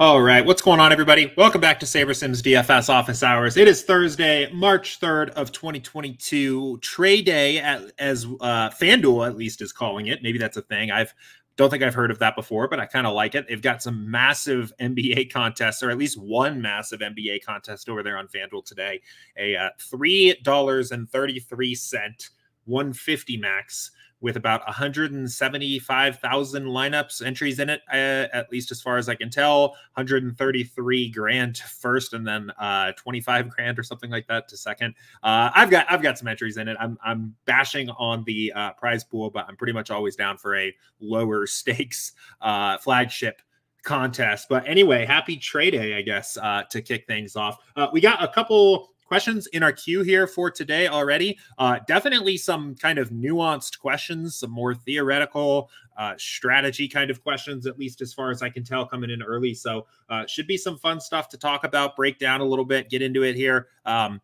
All right, what's going on, everybody? Welcome back to SaberSims DFS Office Hours. It is Thursday, March third of 2022, Trade Day, as uh, FanDuel at least is calling it. Maybe that's a thing. I've don't think I've heard of that before, but I kind of like it. They've got some massive NBA contests, or at least one massive NBA contest over there on FanDuel today. A uh, three dollars and thirty three cent 150 max with about 175,000 lineups entries in it, uh, at least as far as I can tell. 133 grand first, and then uh, 25 grand or something like that to second. Uh, I've got I've got some entries in it. I'm I'm bashing on the uh, prize pool, but I'm pretty much always down for a lower stakes uh, flagship contest. But anyway, happy trade day, I guess, uh, to kick things off. Uh, we got a couple questions in our queue here for today already. Uh, definitely some kind of nuanced questions, some more theoretical uh, strategy kind of questions, at least as far as I can tell, coming in early. So uh, should be some fun stuff to talk about, break down a little bit, get into it here. Um,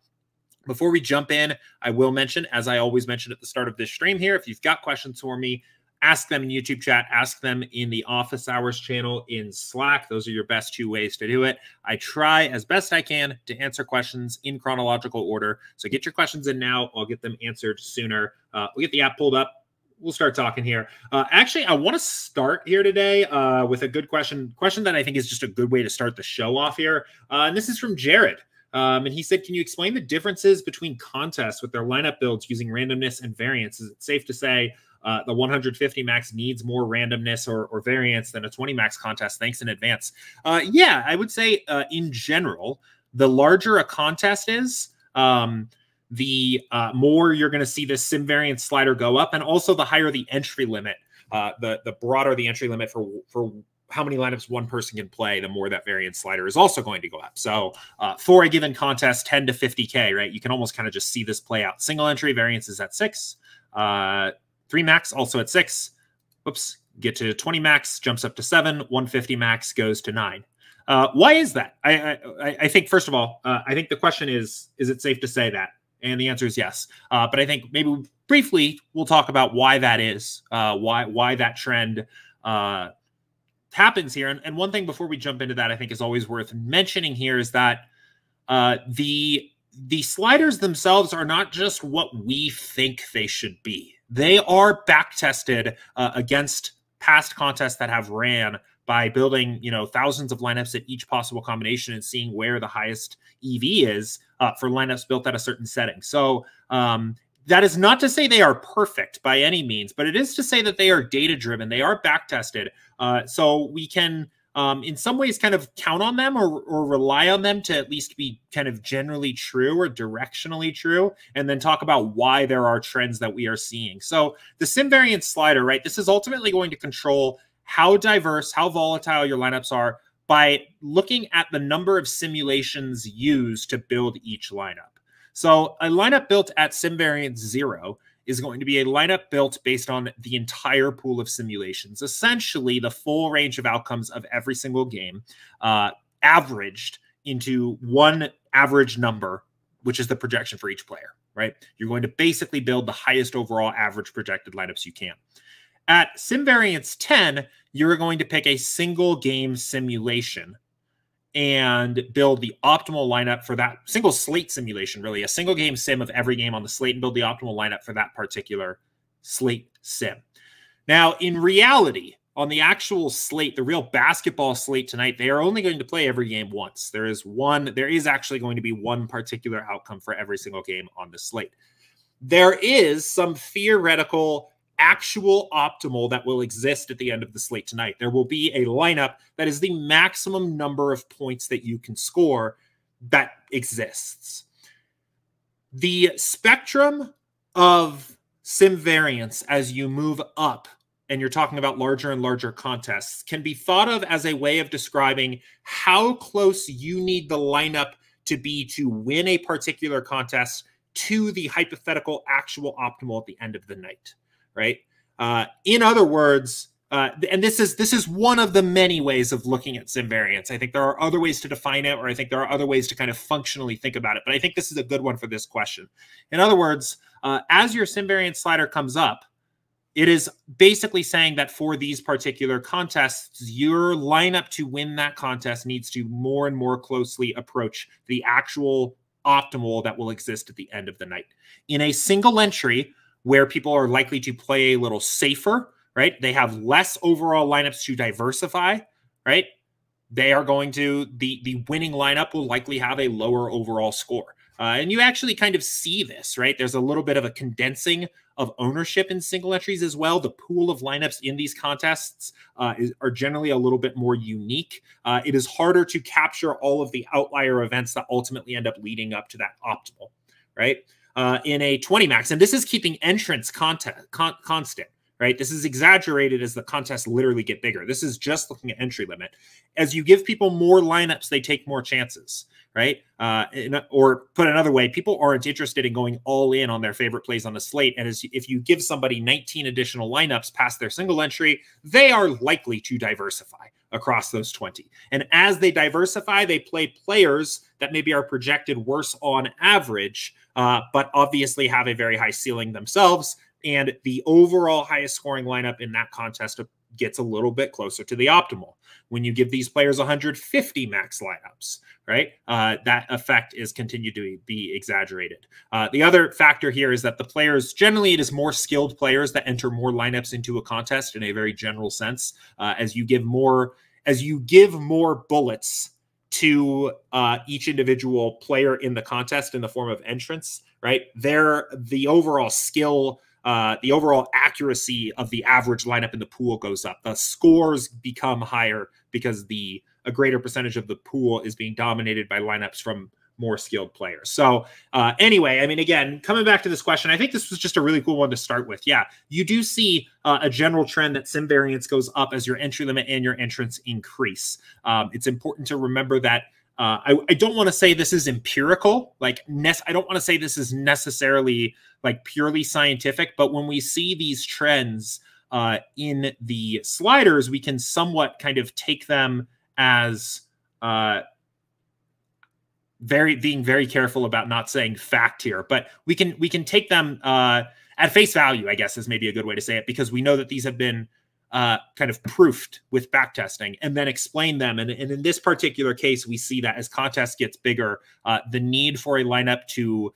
before we jump in, I will mention, as I always mention at the start of this stream here, if you've got questions for me, ask them in YouTube chat, ask them in the office hours channel in Slack. Those are your best two ways to do it. I try as best I can to answer questions in chronological order. So get your questions in now. I'll get them answered sooner. Uh, we'll get the app pulled up. We'll start talking here. Uh, actually, I want to start here today uh, with a good question. Question that I think is just a good way to start the show off here. Uh, and this is from Jared. Um, and he said, Can you explain the differences between contests with their lineup builds using randomness and variance? Is it safe to say uh, the 150 max needs more randomness or, or, variance than a 20 max contest. Thanks in advance. Uh, yeah, I would say uh, in general, the larger a contest is, um, the uh, more you're going to see this sim variance slider go up, and also the higher the entry limit. Uh, the the broader the entry limit for for how many lineups one person can play, the more that variance slider is also going to go up. So uh, for a given contest, 10 to 50K, right? You can almost kind of just see this play out. Single entry variance is at six. Uh, Three max also at six. Whoops. Get to 20 max, jumps up to seven. 150 max goes to nine. Uh, why is that? I, I, I think first of all, uh, I think the question is: Is it safe to say that? And the answer is yes. Uh, but I think maybe briefly we'll talk about why that is, uh, why why that trend uh, happens here. And, and, one thing before we jump into that, I think is always worth mentioning here is that uh, the the sliders themselves are not just what we think they should be. They are back tested uh, against past contests that have ran by building, you know, thousands of lineups at each possible combination and seeing where the highest EV is uh, for lineups built at a certain setting. So um, that is not to say they are perfect by any means, but it is to say that they are data driven. They are back tested. Uh, so we can um, in some ways kind of count on them or, or rely on them to at least be kind of generally true or directionally true, and then talk about why there are trends that we are seeing. So the sim variance slider, right? This is ultimately going to control how diverse, how volatile your lineups are by looking at the number of simulations used to build each lineup. So a lineup built at sim variance zero is going to be a lineup built based on the entire pool of simulations, essentially the full range of outcomes of every single game, uh, averaged into one average number, which is the projection for each player, right? You're going to basically build the highest overall average projected lineups you can. At Sim Variance 10, you're going to pick a single game simulation and build the optimal lineup for that single slate simulation, really a single game sim of every game on the slate and build the optimal lineup for that particular slate sim. Now, in reality, on the actual slate, the real basketball slate tonight, they are only going to play every game once. There is one, there is actually going to be one particular outcome for every single game on the slate. There is some theoretical actual optimal that will exist at the end of the slate tonight. There will be a lineup that is the maximum number of points that you can score that exists. The spectrum of sim variance as you move up and you're talking about larger and larger contests can be thought of as a way of describing how close you need the lineup to be to win a particular contest to the hypothetical actual optimal at the end of the night right? Uh, in other words, uh, and this is this is one of the many ways of looking at sim variance. I think there are other ways to define it, or I think there are other ways to kind of functionally think about it. But I think this is a good one for this question. In other words, uh, as your sim variance slider comes up, it is basically saying that for these particular contests, your lineup to win that contest needs to more and more closely approach the actual optimal that will exist at the end of the night. In a single entry, where people are likely to play a little safer, right? They have less overall lineups to diversify, right? They are going to the the winning lineup will likely have a lower overall score. Uh, and you actually kind of see this, right? There's a little bit of a condensing of ownership in single entries as well. The pool of lineups in these contests uh, is, are generally a little bit more unique. Uh, it is harder to capture all of the outlier events that ultimately end up leading up to that optimal, right? Uh, in a 20 max, and this is keeping entrance content con constant right? This is exaggerated as the contests literally get bigger. This is just looking at entry limit. As you give people more lineups, they take more chances right? Uh, or put another way, people aren't interested in going all in on their favorite plays on the slate. And as if you give somebody 19 additional lineups past their single entry, they are likely to diversify across those 20. And as they diversify, they play players that maybe are projected worse on average, uh, but obviously have a very high ceiling themselves. And the overall highest scoring lineup in that contest gets a little bit closer to the optimal. When you give these players 150 max lineups, right? Uh, that effect is continued to be exaggerated. Uh, the other factor here is that the players generally it is more skilled players that enter more lineups into a contest in a very general sense. Uh, as you give more, as you give more bullets to uh, each individual player in the contest in the form of entrance, right? There, the overall skill uh, the overall accuracy of the average lineup in the pool goes up. The scores become higher because the a greater percentage of the pool is being dominated by lineups from more skilled players. So uh, anyway, I mean, again, coming back to this question, I think this was just a really cool one to start with. Yeah, you do see uh, a general trend that sim variance goes up as your entry limit and your entrance increase. Um, it's important to remember that uh, I, I, don't want to say this is empirical. Like, I don't want to say this is necessarily like purely scientific, but when we see these trends uh, in the sliders, we can somewhat kind of take them as uh, very being very careful about not saying fact here, but we can we can take them uh, at face value. I guess is maybe a good way to say it because we know that these have been uh, kind of proofed with backtesting and then explain them. And, and, in this particular case, we see that as contest gets bigger, uh, the need for a lineup to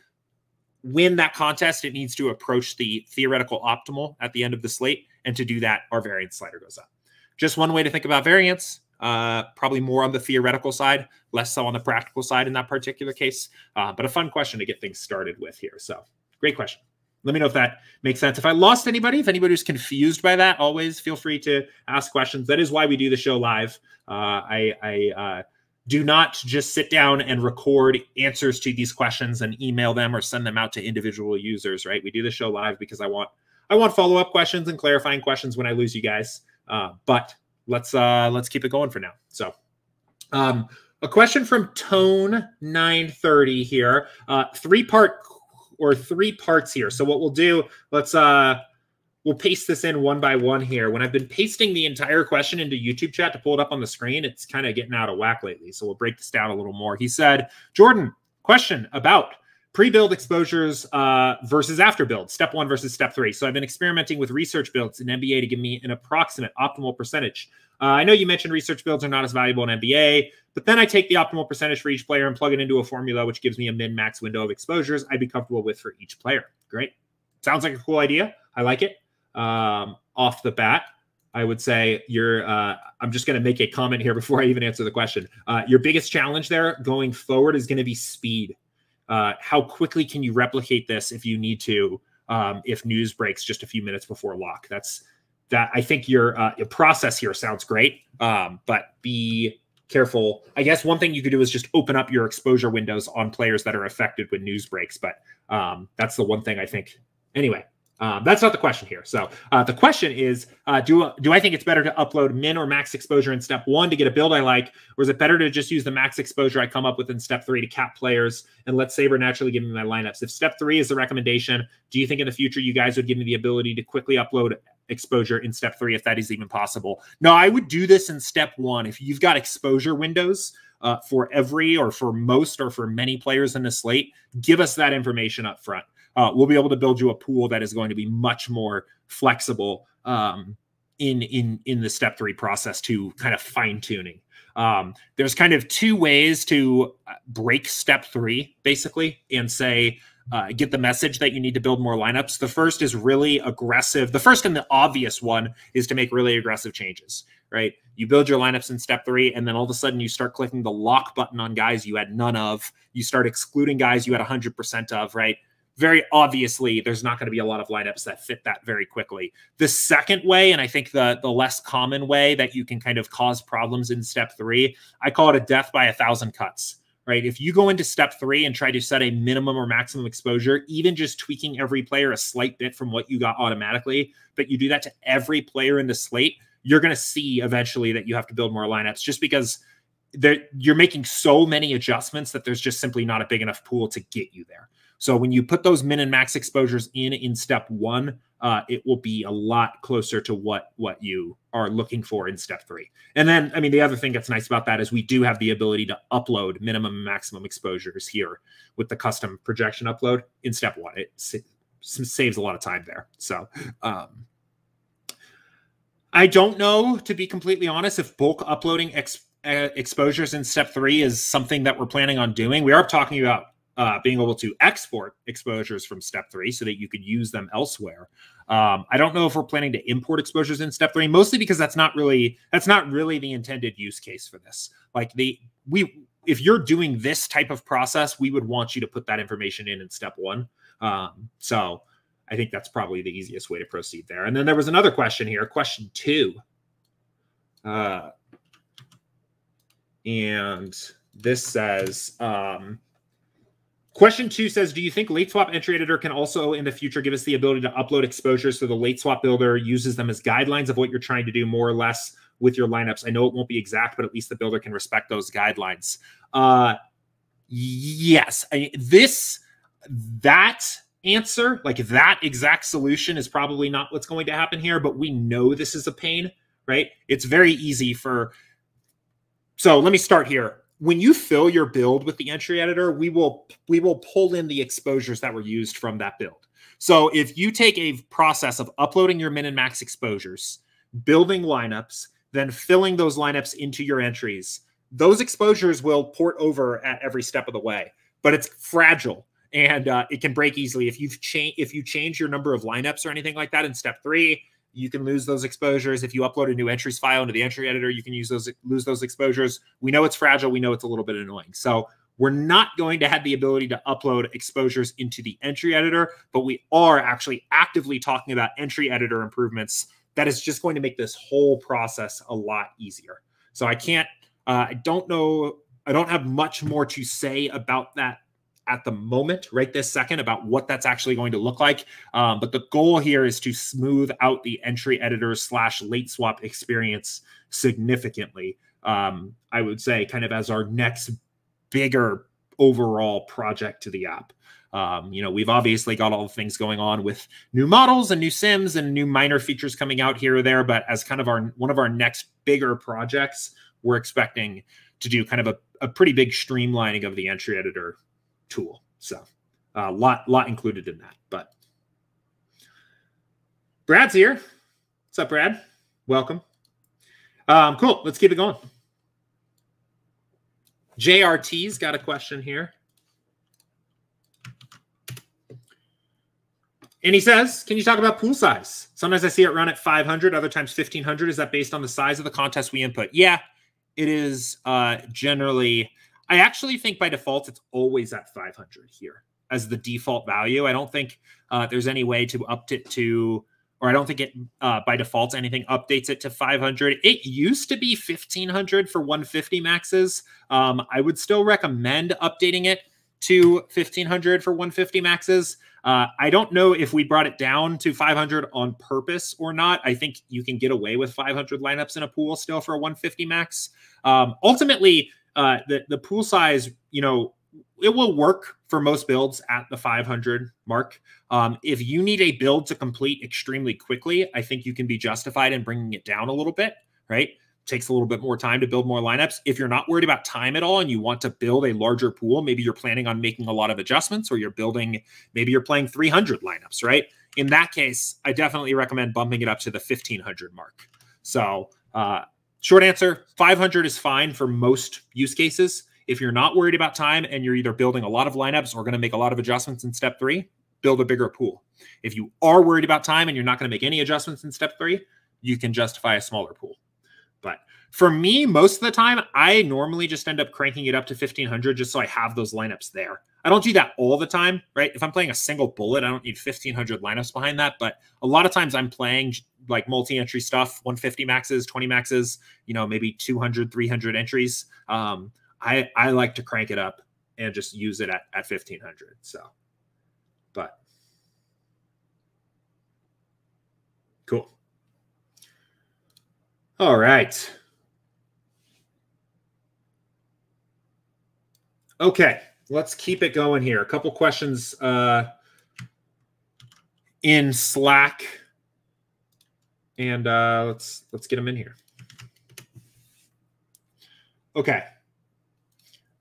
win that contest, it needs to approach the theoretical optimal at the end of the slate. And to do that, our variance slider goes up. Just one way to think about variance, uh, probably more on the theoretical side, less so on the practical side in that particular case. Uh, but a fun question to get things started with here. So great question. Let me know if that makes sense. If I lost anybody, if anybody was confused by that, always feel free to ask questions. That is why we do the show live. Uh, I, I uh, do not just sit down and record answers to these questions and email them or send them out to individual users. Right? We do the show live because I want I want follow up questions and clarifying questions when I lose you guys. Uh, but let's uh, let's keep it going for now. So. Um, a question from Tone 930 here. Uh, three part or three parts here. So what we'll do, let's uh we'll paste this in one by one here. When I've been pasting the entire question into YouTube chat to pull it up on the screen, it's kind of getting out of whack lately. So we'll break this down a little more. He said, Jordan, question about pre-build exposures uh, versus after build, step one versus step three. So I've been experimenting with research builds in NBA to give me an approximate optimal percentage. Uh, I know you mentioned research builds are not as valuable in NBA, but then I take the optimal percentage for each player and plug it into a formula, which gives me a min max window of exposures I'd be comfortable with for each player. Great. Sounds like a cool idea. I like it. Um, off the bat, I would say you're. Uh, I'm just going to make a comment here before I even answer the question. Uh, your biggest challenge there going forward is going to be speed. Uh, how quickly can you replicate this if you need to? Um, if news breaks just a few minutes before lock, that's that. I think your uh, your process here sounds great, um, but be careful. I guess one thing you could do is just open up your exposure windows on players that are affected when news breaks. But um, that's the one thing I think. Anyway, um, that's not the question here. So uh, the question is, uh, do do I think it's better to upload min or max exposure in step one to get a build I like, or is it better to just use the max exposure I come up with in step three to cap players and let Saber naturally give me my lineups? If step three is the recommendation, do you think in the future you guys would give me the ability to quickly upload exposure in step three if that is even possible? No, I would do this in step one. If you've got exposure windows, uh, for every or for most or for many players in the slate, give us that information up front uh, we'll be able to build you a pool that is going to be much more flexible um, in in in the step three process to kind of fine tuning. Um, there's kind of two ways to uh, break step three, basically, and say, uh, get the message that you need to build more lineups. The first is really aggressive. The first and the obvious one is to make really aggressive changes, right? You build your lineups in step three, and then all of a sudden you start clicking the lock button on guys you had none of. You start excluding guys you had 100% of, right? Very obviously there's not going to be a lot of lineups that fit that very quickly. The second way, and I think the the less common way that you can kind of cause problems in step three, I call it a death by a thousand cuts. Right. If you go into step three and try to set a minimum or maximum exposure, even just tweaking every player a slight bit from what you got automatically, but you do that to every player in the slate, you're going to see eventually that you have to build more lineups just because you're making so many adjustments that there's just simply not a big enough pool to get you there. So when you put those min and max exposures in in step one, uh, it will be a lot closer to what what you are looking for in step three. And then, I mean, the other thing that's nice about that is we do have the ability to upload minimum and maximum exposures here with the custom projection upload in step one. It saves a lot of time there. So. Um, I don't know, to be completely honest, if bulk uploading ex- uh, exposures in step three is something that we're planning on doing. We are talking about uh, being able to export exposures from step three so that you could use them elsewhere. Um, I don't know if we're planning to import exposures in step three, mostly because that's not really that's not really the intended use case for this. Like the we if you're doing this type of process, we would want you to put that information in in step one. Um, so I think that's probably the easiest way to proceed there. And then there was another question here, question two. Uh, and this says, um, Question two says, do you think late swap entry editor can also in the future give us the ability to upload exposures so the late swap builder uses them as guidelines of what you're trying to do more or less with your lineups? I know it won't be exact, but at least the builder can respect those guidelines. Uh, yes, I, this, that answer, like that exact solution is probably not what's going to happen here, but we know this is a pain, right? It's very easy for, so let me start here when you fill your build with the entry editor, we will we will pull in the exposures that were used from that build. So if you take a process of uploading your min and max exposures, building lineups, then filling those lineups into your entries, those exposures will port over at every step of the way. But it's fragile and uh, it can break easily if you've changed if you change your number of lineups or anything like that in step three you can lose those exposures. If you upload a new entries file into the entry editor, you can use those lose those exposures. We know it's fragile. We know it's a little bit annoying. So we're not going to have the ability to upload exposures into the entry editor, but we are actually actively talking about entry editor improvements that is just going to make this whole process a lot easier. So I can't, uh, I don't know, I don't have much more to say about that at the moment, right this second, about what that's actually going to look like. Um, but the goal here is to smooth out the entry editor slash late swap experience significantly. Um, I would say, kind of as our next bigger overall project to the app. Um, you know, we've obviously got all the things going on with new models and new sims and new minor features coming out here or there. But as kind of our one of our next bigger projects, we're expecting to do kind of a, a pretty big streamlining of the entry editor tool. So a uh, lot, lot included in that. But Brad's here. What's up, Brad? Welcome. Um, cool. Let's keep it going. JRT's got a question here. And he says, Can you talk about pool size? Sometimes I see it run at 500, other times 1500. Is that based on the size of the contest we input? Yeah, it is uh, generally I actually think by default it's always at 500 here as the default value. I don't think uh, there's any way to up it to, or I don't think it uh, by default anything updates it to 500. It used to be 1500 for 150 maxes. Um, I would still recommend updating it to 1500 for 150 maxes. Uh, I don't know if we brought it down to 500 on purpose or not. I think you can get away with 500 lineups in a pool still for a 150 max. Um, ultimately, uh, the the pool size, you know, it will work for most builds at the 500 mark. Um, if you need a build to complete extremely quickly, I think you can be justified in bringing it down a little bit, right? Takes a little bit more time to build more lineups. If you're not worried about time at all and you want to build a larger pool, maybe you're planning on making a lot of adjustments or you're building, maybe you're playing 300 lineups, right? in that case, I definitely recommend bumping it up to the 1500 mark. So, uh, short answer 500 is fine for most use cases. If you're not worried about time and you're either building a lot of lineups or going to make a lot of adjustments in step three, build a bigger pool. If you are worried about time and you're not going to make any adjustments in step three, you can justify a smaller pool. For me, most of the time, I normally just end up cranking it up to 1500 just so I have those lineups there. I don't do that all the time, right? If I'm playing a single bullet, I don't need 1500 lineups behind that. But a lot of times I'm playing like multi entry stuff, 150 maxes, 20 maxes, you know, maybe 200, 300 entries. Um, I, I like to crank it up and just use it at, at 1500. So, but cool. All right. Okay let's keep it going here. A couple questions uh, in Slack, and uh, let's let's get them in here. Okay.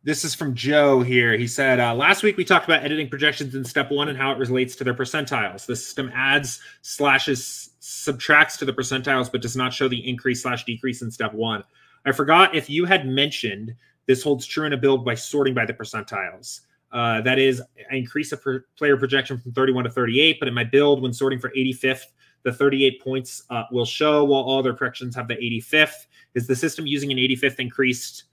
This is from Joe here. He said, uh, last week we talked about editing projections in step one and how it relates to their percentiles. The system adds slashes, subtracts to the percentiles, but does not show the increase slash decrease in step one. I forgot if you had mentioned this holds true in a build by sorting by the percentiles. Uh, that is, I increase a per player projection from 31 to 38, but in my build, when sorting for 85th, the 38 points uh, will show while all other projections have the 85th. Is the system using an 85th increased?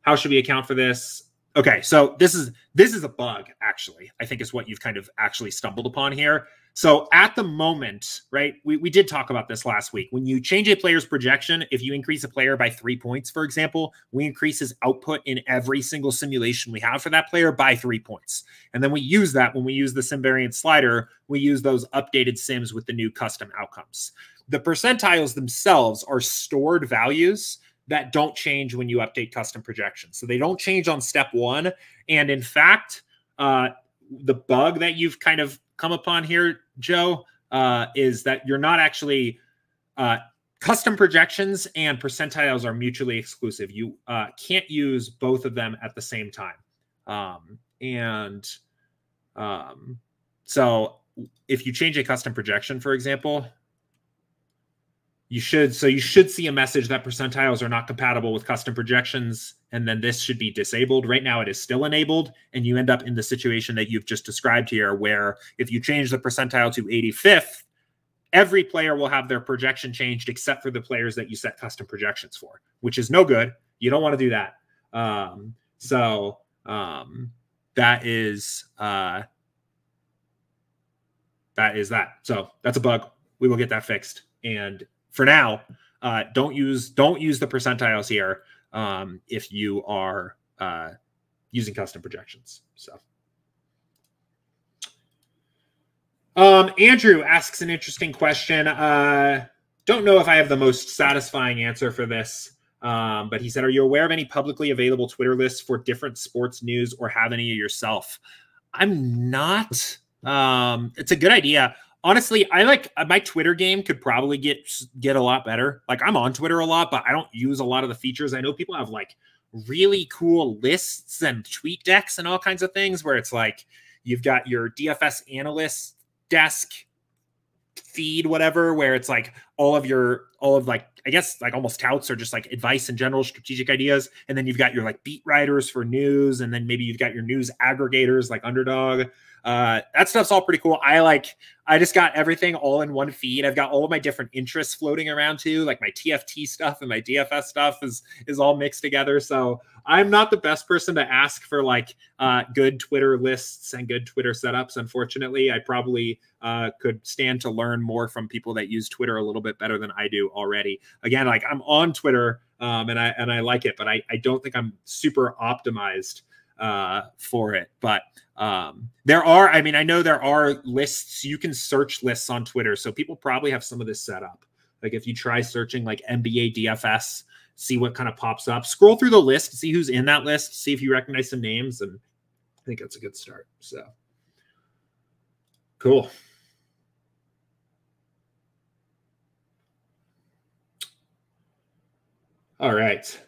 How should we account for this? Okay, so this is this is a bug actually. I think is what you've kind of actually stumbled upon here. So at the moment, right, we, we did talk about this last week. When you change a player's projection, if you increase a player by three points, for example, we increase his output in every single simulation we have for that player by three points. And then we use that when we use the sim variant slider, we use those updated sims with the new custom outcomes. The percentiles themselves are stored values that don't change when you update custom projections. So they don't change on step one. And in fact, uh, the bug that you've kind of come upon here, Joe, uh, is that you're not actually uh, custom projections and percentiles are mutually exclusive. You uh, can't use both of them at the same time. Um, and um, so if you change a custom projection, for example, you should so you should see a message that percentiles are not compatible with custom projections and then this should be disabled. Right now it is still enabled and you end up in the situation that you've just described here where if you change the percentile to 85th every player will have their projection changed except for the players that you set custom projections for which is no good. You don't want to do that. Um, so um, that is uh, that is that. So that's a bug. We will get that fixed and for now, uh, don't use don't use the percentiles here um, if you are uh, using custom projections. So. Um, Andrew asks an interesting question. Uh, don't know if I have the most satisfying answer for this, um, but he said, "Are you aware of any publicly available Twitter lists for different sports news, or have any yourself?" I'm not. Um, it's a good idea honestly, I like uh, my Twitter game could probably get get a lot better. Like I'm on Twitter a lot, but I don't use a lot of the features. I know people have like really cool lists and tweet decks and all kinds of things where it's like you've got your DFS analyst desk feed whatever where it's like all of your all of like i guess like almost touts or just like advice and general strategic ideas and then you've got your like beat writers for news and then maybe you've got your news aggregators like underdog uh, that stuff's all pretty cool. I like, I just got everything all in one feed. I've got all of my different interests floating around too, like my TFT stuff and my DFS stuff is is all mixed together. So I'm not the best person to ask for like uh, good Twitter lists and good Twitter setups. Unfortunately, I probably uh, could stand to learn more from people that use Twitter a little bit better than I do already. Again, like I'm on Twitter um, and I and I like it, but I I don't think I'm super optimized uh, for it. But um, there are, I mean, I know there are lists. You can search lists on Twitter, so people probably have some of this set up. Like if you try searching like NBA DFS, see what kind of pops up. Scroll through the list, see who's in that list, see if you recognize some names, and I think that's a good start. So cool. All right.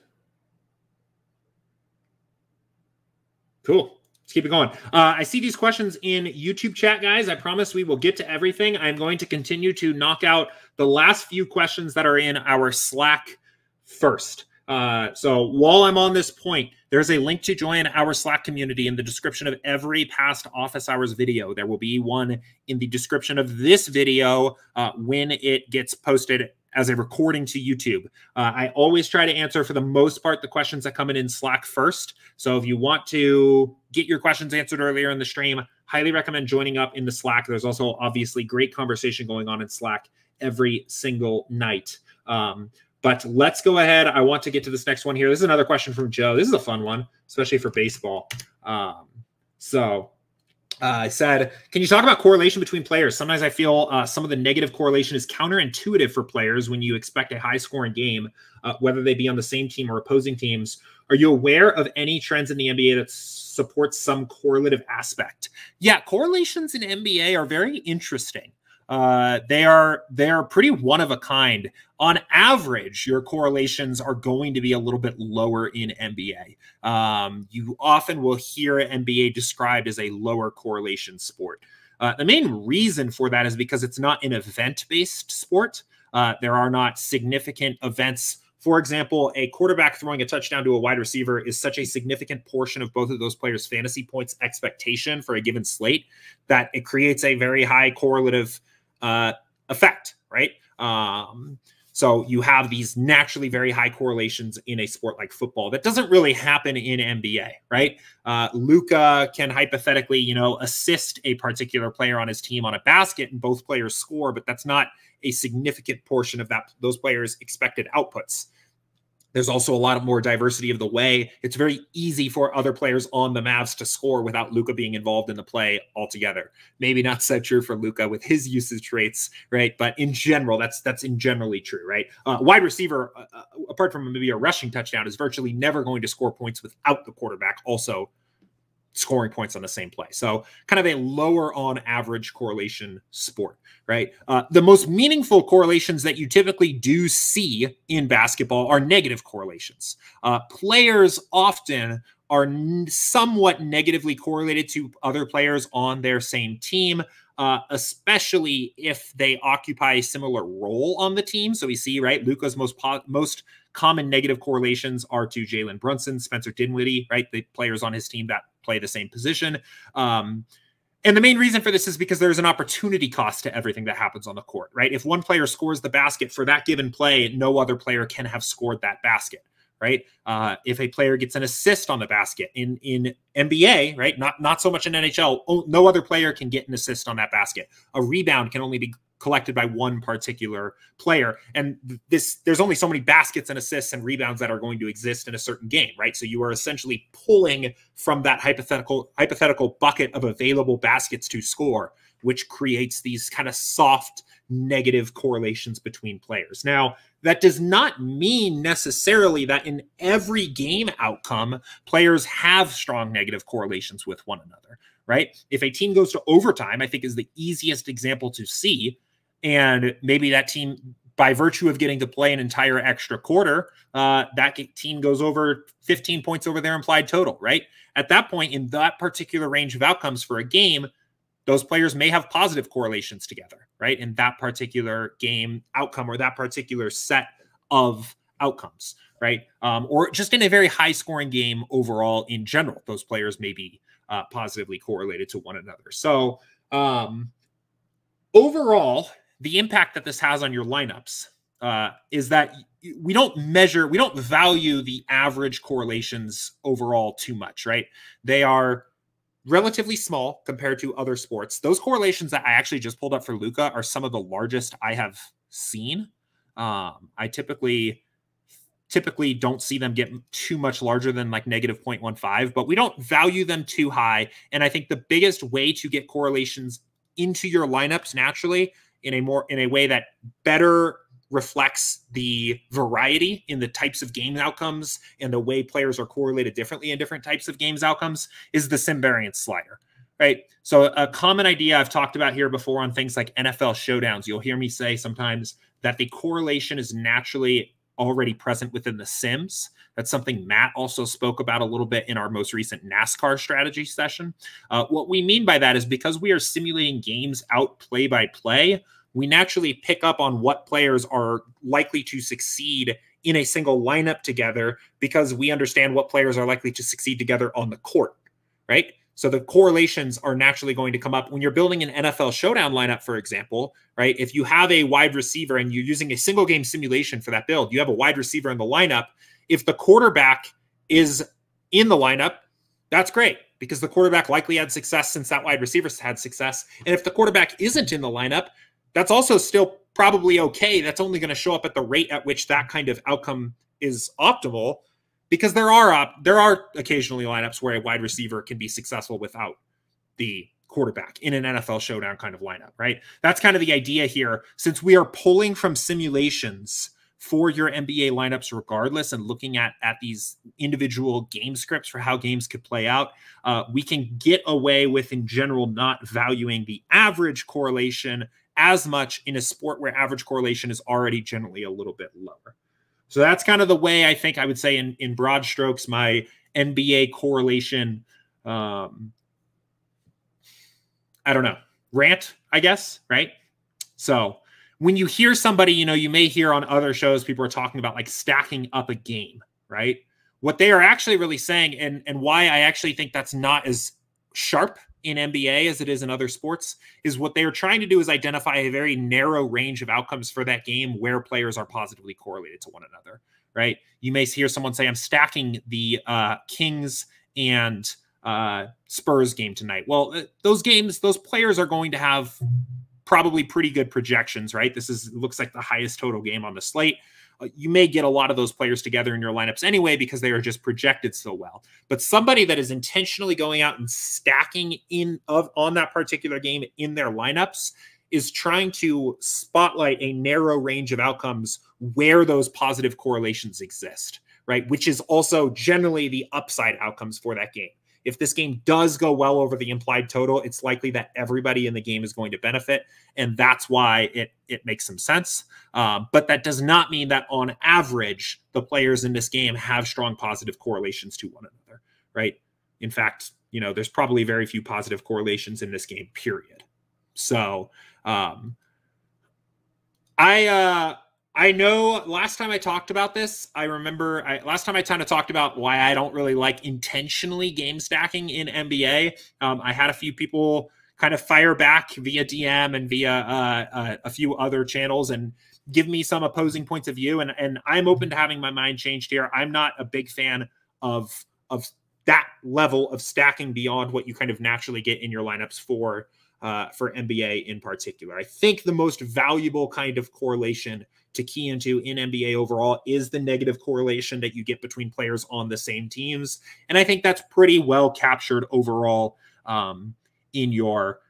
Cool. Let's keep it going. Uh, I see these questions in YouTube chat, guys. I promise we will get to everything. I'm going to continue to knock out the last few questions that are in our Slack first. Uh, so while I'm on this point, there's a link to join our Slack community in the description of every past office hours video. There will be one in the description of this video uh, when it gets posted as a recording to YouTube. Uh, I always try to answer, for the most part, the questions that come in in Slack first. So if you want to get your questions answered earlier in the stream, highly recommend joining up in the Slack. There's also obviously great conversation going on in Slack every single night. Um, but let's go ahead. I want to get to this next one here. This is another question from Joe. This is a fun one, especially for baseball. Um, so uh, I said, can you talk about correlation between players? Sometimes I feel uh, some of the negative correlation is counterintuitive for players when you expect a high scoring game, uh, whether they be on the same team or opposing teams. Are you aware of any trends in the NBA that supports some correlative aspect? Yeah, correlations in NBA are very interesting. Uh, they are they are pretty one of a kind. On average, your correlations are going to be a little bit lower in NBA. Um, you often will hear NBA described as a lower correlation sport. Uh, the main reason for that is because it's not an event based sport. Uh, there are not significant events for example, a quarterback throwing a touchdown to a wide receiver is such a significant portion of both of those players' fantasy points expectation for a given slate that it creates a very high correlative uh, effect, right? Um, so you have these naturally very high correlations in a sport like football that doesn't really happen in NBA, right? Uh, Luka can hypothetically, you know, assist a particular player on his team on a basket, and both players score, but that's not a significant portion of that those players' expected outputs. There's also a lot of more diversity of the way. It's very easy for other players on the Mavs to score without Luka being involved in the play altogether. Maybe not so true for Luka with his usage rates, right? But in general, that's that's in generally true, right? Uh, wide receiver, uh, uh apart from maybe a rushing touchdown, is virtually never going to score points without the quarterback also scoring points on the same play. So, kind of a lower on average correlation sport, right? Uh, the most meaningful correlations that you typically do see in basketball are negative correlations. Uh, players often are somewhat negatively correlated to other players on their same team. Uh, especially if they occupy a similar role on the team. So we see, right, Luca's most most common negative correlations are to Jalen Brunson, Spencer Dinwiddie, right, the players on his team that play the same position. Um, and the main reason for this is because there's an opportunity cost to everything that happens on the court, right? If one player scores the basket for that given play, no other player can have scored that basket, right? Uh, if a player gets an assist on the basket in in NBA, right? Not not so much in NHL, no other player can get an assist on that basket. A rebound can only be collected by one particular player. And this there's only so many baskets and assists and rebounds that are going to exist in a certain game, right? So you are essentially pulling from that hypothetical hypothetical bucket of available baskets to score, which creates these kind of soft negative correlations between players. Now, that does not mean necessarily that in every game outcome, players have strong negative correlations with one another, right? If a team goes to overtime, I think is the easiest example to see and maybe that team by virtue of getting to play an entire extra quarter, uh, that team goes over 15 points over their implied total, right? At that point, in that particular range of outcomes for a game, those players may have positive correlations together, right? In that particular game outcome or that particular set of outcomes, right? Um, or just in a very high scoring game overall in general, those players may be uh, positively correlated to one another. So, um, overall, the impact that this has on your lineups uh, is that we don't measure, we don't value the average correlations overall too much, right? They are relatively small compared to other sports. Those correlations that I actually just pulled up for Luka are some of the largest I have seen. Um, I typically typically don't see them get too much larger than like negative 0.15, but we don't value them too high. And I think the biggest way to get correlations into your lineups naturally in a more in a way that better reflects the variety in the types of game outcomes and the way players are correlated differently in different types of games outcomes is the sim variance slider right? So a common idea i've talked about here before on things like nfl showdowns you'll hear me say sometimes that the correlation is naturally already present within the sims. That's something Matt also spoke about a little bit in our most recent NASCAR strategy session. Uh, what we mean by that is because we are simulating games out play by play, we naturally pick up on what players are likely to succeed in a single lineup together because we understand what players are likely to succeed together on the court, right? So the correlations are naturally going to come up when you're building an NFL showdown lineup, for example, right? If you have a wide receiver and you're using a single game simulation for that build, you have a wide receiver in the lineup. If the quarterback is in the lineup, that's great because the quarterback likely had success since that wide receiver had success. And if the quarterback isn't in the lineup, that's also still probably okay. That's only going to show up at the rate at which that kind of outcome is optimal because there are op- there are occasionally lineups where a wide receiver can be successful without the quarterback in an NFL showdown kind of lineup, right? That's kind of the idea here. Since we are pulling from simulations for your NBA lineups regardless and looking at at these individual game scripts for how games could play out, uh, we can get away with in general not valuing the average correlation as much in a sport where average correlation is already generally a little bit lower. So that's kind of the way I think I would say in, in broad strokes, my NBA correlation, um, I don't know, rant, I guess, right? So when you hear somebody, you know, you may hear on other shows, people are talking about like stacking up a game, right? What they are actually really saying, and, and why I actually think that's not as sharp in NBA as it is in other sports is what they are trying to do is identify a very narrow range of outcomes for that game where players are positively correlated to one another, right? You may hear someone say, I'm stacking the uh, Kings and uh, Spurs game tonight. Well, uh, those games, those players are going to have probably pretty good projections, right? This is looks like the highest total game on the slate. Uh, you may get a lot of those players together in your lineups anyway because they are just projected so well. But somebody that is intentionally going out and stacking in of on that particular game in their lineups is trying to spotlight a narrow range of outcomes where those positive correlations exist, right? Which is also generally the upside outcomes for that game. If this game does go well over the implied total, it's likely that everybody in the game is going to benefit, and that's why it it makes some sense. Um, but that does not mean that on average the players in this game have strong positive correlations to one another, right? In fact, you know, there's probably very few positive correlations in this game. Period. So, um, I uh, I know last time I talked about this, I remember I, last time I kind of talked about why I don't really like intentionally game stacking in NBA. Um, I had a few people kind of fire back via DM and via uh, uh, a few other channels and give me some opposing points of view. And, and I'm open to having my mind changed here. I'm not a big fan of of that level of stacking beyond what you kind of naturally get in your lineups for uh, for NBA in particular. I think the most valuable kind of correlation to key into in NBA overall is the negative correlation that you get between players on the same teams. And I think that's pretty well captured overall um, in your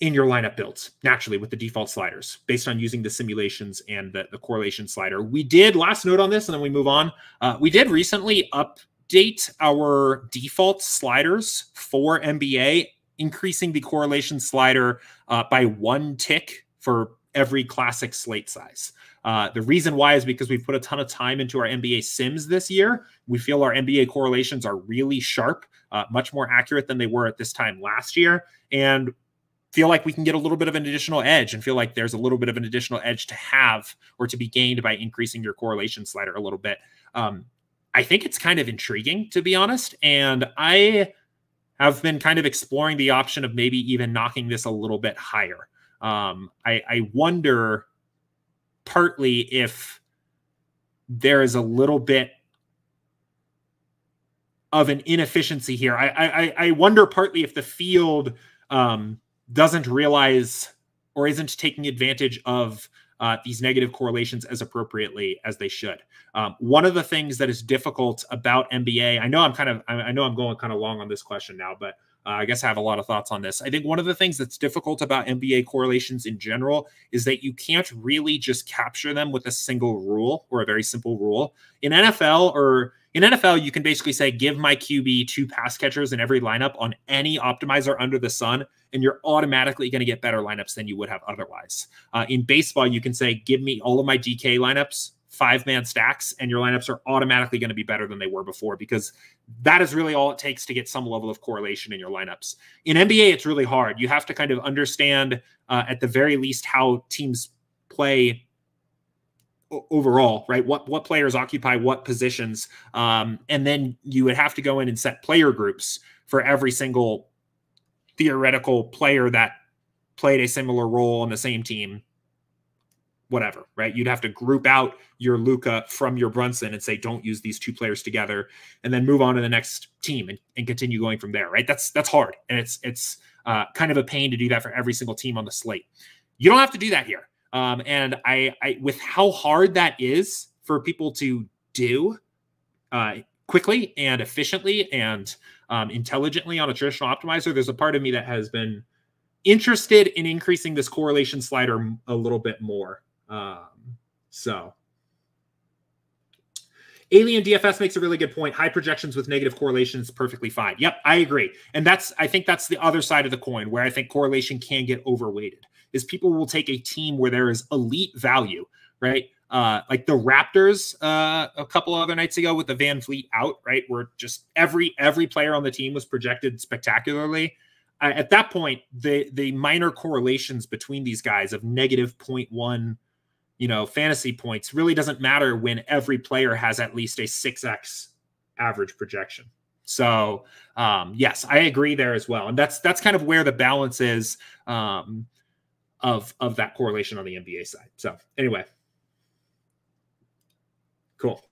in your lineup builds naturally with the default sliders based on using the simulations and the, the correlation slider. We did last note on this, and then we move on. Uh, we did recently update our default sliders for NBA, increasing the correlation slider uh, by one tick for every classic slate size. Uh, the reason why is because we've put a ton of time into our NBA sims this year. We feel our NBA correlations are really sharp, uh, much more accurate than they were at this time last year, and feel like we can get a little bit of an additional edge and feel like there's a little bit of an additional edge to have or to be gained by increasing your correlation slider a little bit. Um, I think it's kind of intriguing, to be honest. And I have been kind of exploring the option of maybe even knocking this a little bit higher. Um, I, I wonder partly if there is a little bit of an inefficiency here. I I, I wonder partly if the field um, doesn't realize or isn't taking advantage of uh, these negative correlations as appropriately as they should. Um, one of the things that is difficult about NBA, I know I'm kind of, I know I'm going kind of long on this question now, but uh, I guess I have a lot of thoughts on this. I think one of the things that's difficult about NBA correlations in general is that you can't really just capture them with a single rule or a very simple rule. In NFL or in NFL, you can basically say, give my QB two pass catchers in every lineup on any optimizer under the sun, and you're automatically going to get better lineups than you would have otherwise. Uh, in baseball, you can say, give me all of my DK lineups five man stacks, and your lineups are automatically going to be better than they were before because that is really all it takes to get some level of correlation in your lineups. In NBA, it's really hard. You have to kind of understand, uh, at the very least, how teams play overall, right? What what players occupy what positions, um, and then you would have to go in and set player groups for every single theoretical player that played a similar role on the same team whatever, right? You'd have to group out your Luka from your Brunson and say, don't use these two players together, and then move on to the next team and, and continue going from there, right? That's that's hard, and it's it's uh, kind of a pain to do that for every single team on the slate. You don't have to do that here, um, and I, I with how hard that is for people to do uh, quickly and efficiently and um, intelligently on a traditional optimizer. There's a part of me that has been interested in increasing this correlation slider a little bit more um, so Alien DFS makes a really good point. High projections with negative correlations perfectly fine. Yep, I agree. And that's I think that's the other side of the coin where I think correlation can get overweighted. Is people will take a team where there is elite value, right? Uh, like the Raptors uh, a couple other nights ago with the Van Vleet out, right? Where just every every player on the team was projected spectacularly. Uh, at that point, the the minor correlations between these guys of negative 0.1 you know, fantasy points really doesn't matter when every player has at least a 6x average projection. So, um, yes, I agree there as well. And that's that's kind of where the balance is um, of of that correlation on the NBA side. So, anyway. Cool.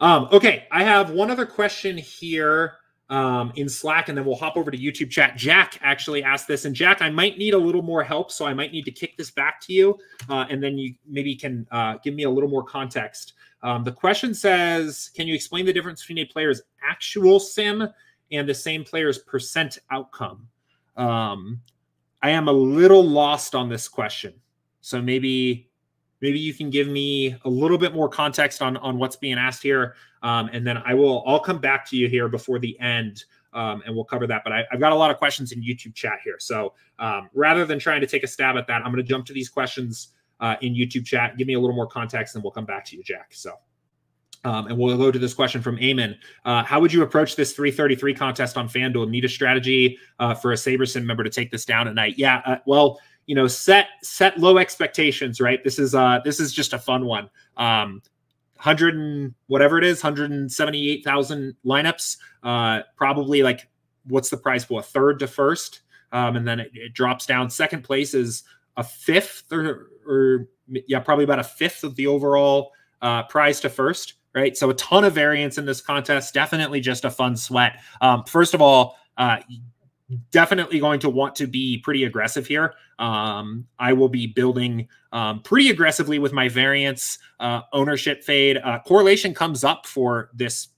Um, okay, I have one other question here um, in Slack, and then we'll hop over to YouTube chat. Jack actually asked this, and Jack, I might need a little more help, so I might need to kick this back to you, uh, and then you maybe can uh, give me a little more context. Um, the question says, "Can you explain the difference between a player's actual sim and the same player's percent outcome?" Um, I am a little lost on this question, so maybe maybe you can give me a little bit more context on on what's being asked here um, and then i will i'll come back to you here before the end um, and we'll cover that but I, have got a lot of questions in youtube chat here so um, rather than trying to take a stab at that i'm going to jump to these questions uh, in youtube chat give me a little more context and we'll come back to you jack so um, and we'll go to this question from Eamon. Uh, how would you approach this 333 contest on FanDuel? Need a strategy uh, for a SaberSim member to take this down at night? Yeah, uh, well, you know set set low expectations right? This is uh this is just a fun one. Um 100 and whatever it is 178,000 lineups uh probably like what's the price for a third to first? Um and then it, it drops down. Second place is a fifth or or yeah probably about a fifth of the overall uh prize to first right? So a ton of variance in this contest. Definitely just a fun sweat. Um first of all uh definitely going to want to be pretty aggressive here. Um, I will be building um, pretty aggressively with my variance uh, ownership fade. Uh, correlation comes up for this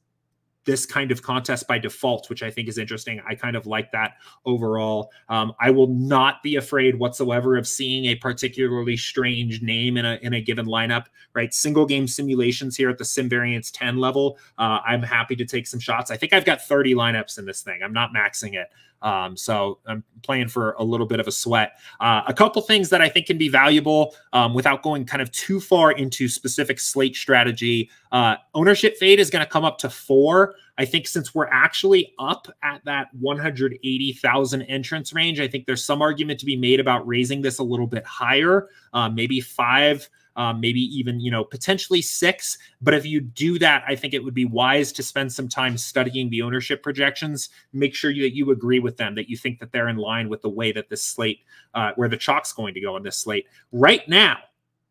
this kind of contest by default, which I think is interesting. I kind of like that overall. Um, I will not be afraid whatsoever of seeing a particularly strange name in a in a given lineup. Right, single game simulations here at the sim variance 10 level. Uh, I'm happy to take some shots. I think I've got 30 lineups in this thing. I'm not maxing it. Um, so I'm playing for a little bit of a sweat. Uh, a couple things that I think can be valuable um, without going kind of too far into specific slate strategy. Uh, ownership fade is going to come up to four. I think since we're actually up at that 180,000 entrance range, I think there's some argument to be made about raising this a little bit higher, uh, maybe five um, maybe even you know potentially six. But if you do that, I think it would be wise to spend some time studying the ownership projections. Make sure that you agree with them, that you think that they're in line with the way that this slate, uh, where the chalk's going to go on this slate. Right now,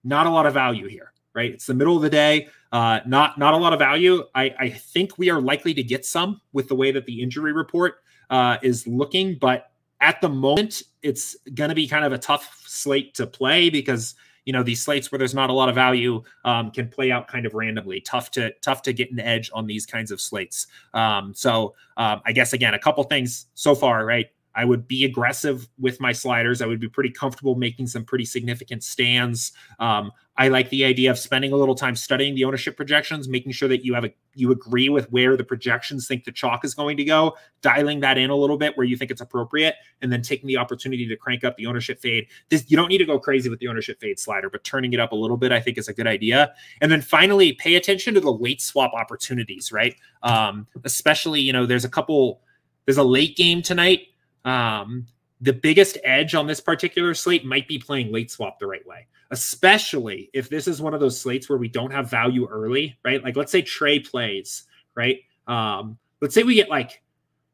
not a lot of value here. Right, it's the middle of the day. Uh, not not a lot of value. I, I think we are likely to get some with the way that the injury report uh, is looking, but at the moment, it's going to be kind of a tough slate to play because you know these slates where there's not a lot of value um, can play out kind of randomly. Tough to tough to get an edge on these kinds of slates. Um, so um, I guess again, a couple things so far, right? I would be aggressive with my sliders. I would be pretty comfortable making some pretty significant stands. Um, I like the idea of spending a little time studying the ownership projections, making sure that you have a you agree with where the projections think the chalk is going to go, dialing that in a little bit where you think it's appropriate, and then taking the opportunity to crank up the ownership fade. This you don't need to go crazy with the ownership fade slider, but turning it up a little bit, I think, is a good idea. And then finally, pay attention to the late swap opportunities, right? Um, especially, you know, there's a couple. There's a late game tonight. Um, the biggest edge on this particular slate might be playing late swap the right way especially if this is one of those slates where we don't have value early, right? Like let's say Trae plays, right? Um, let's say we get like,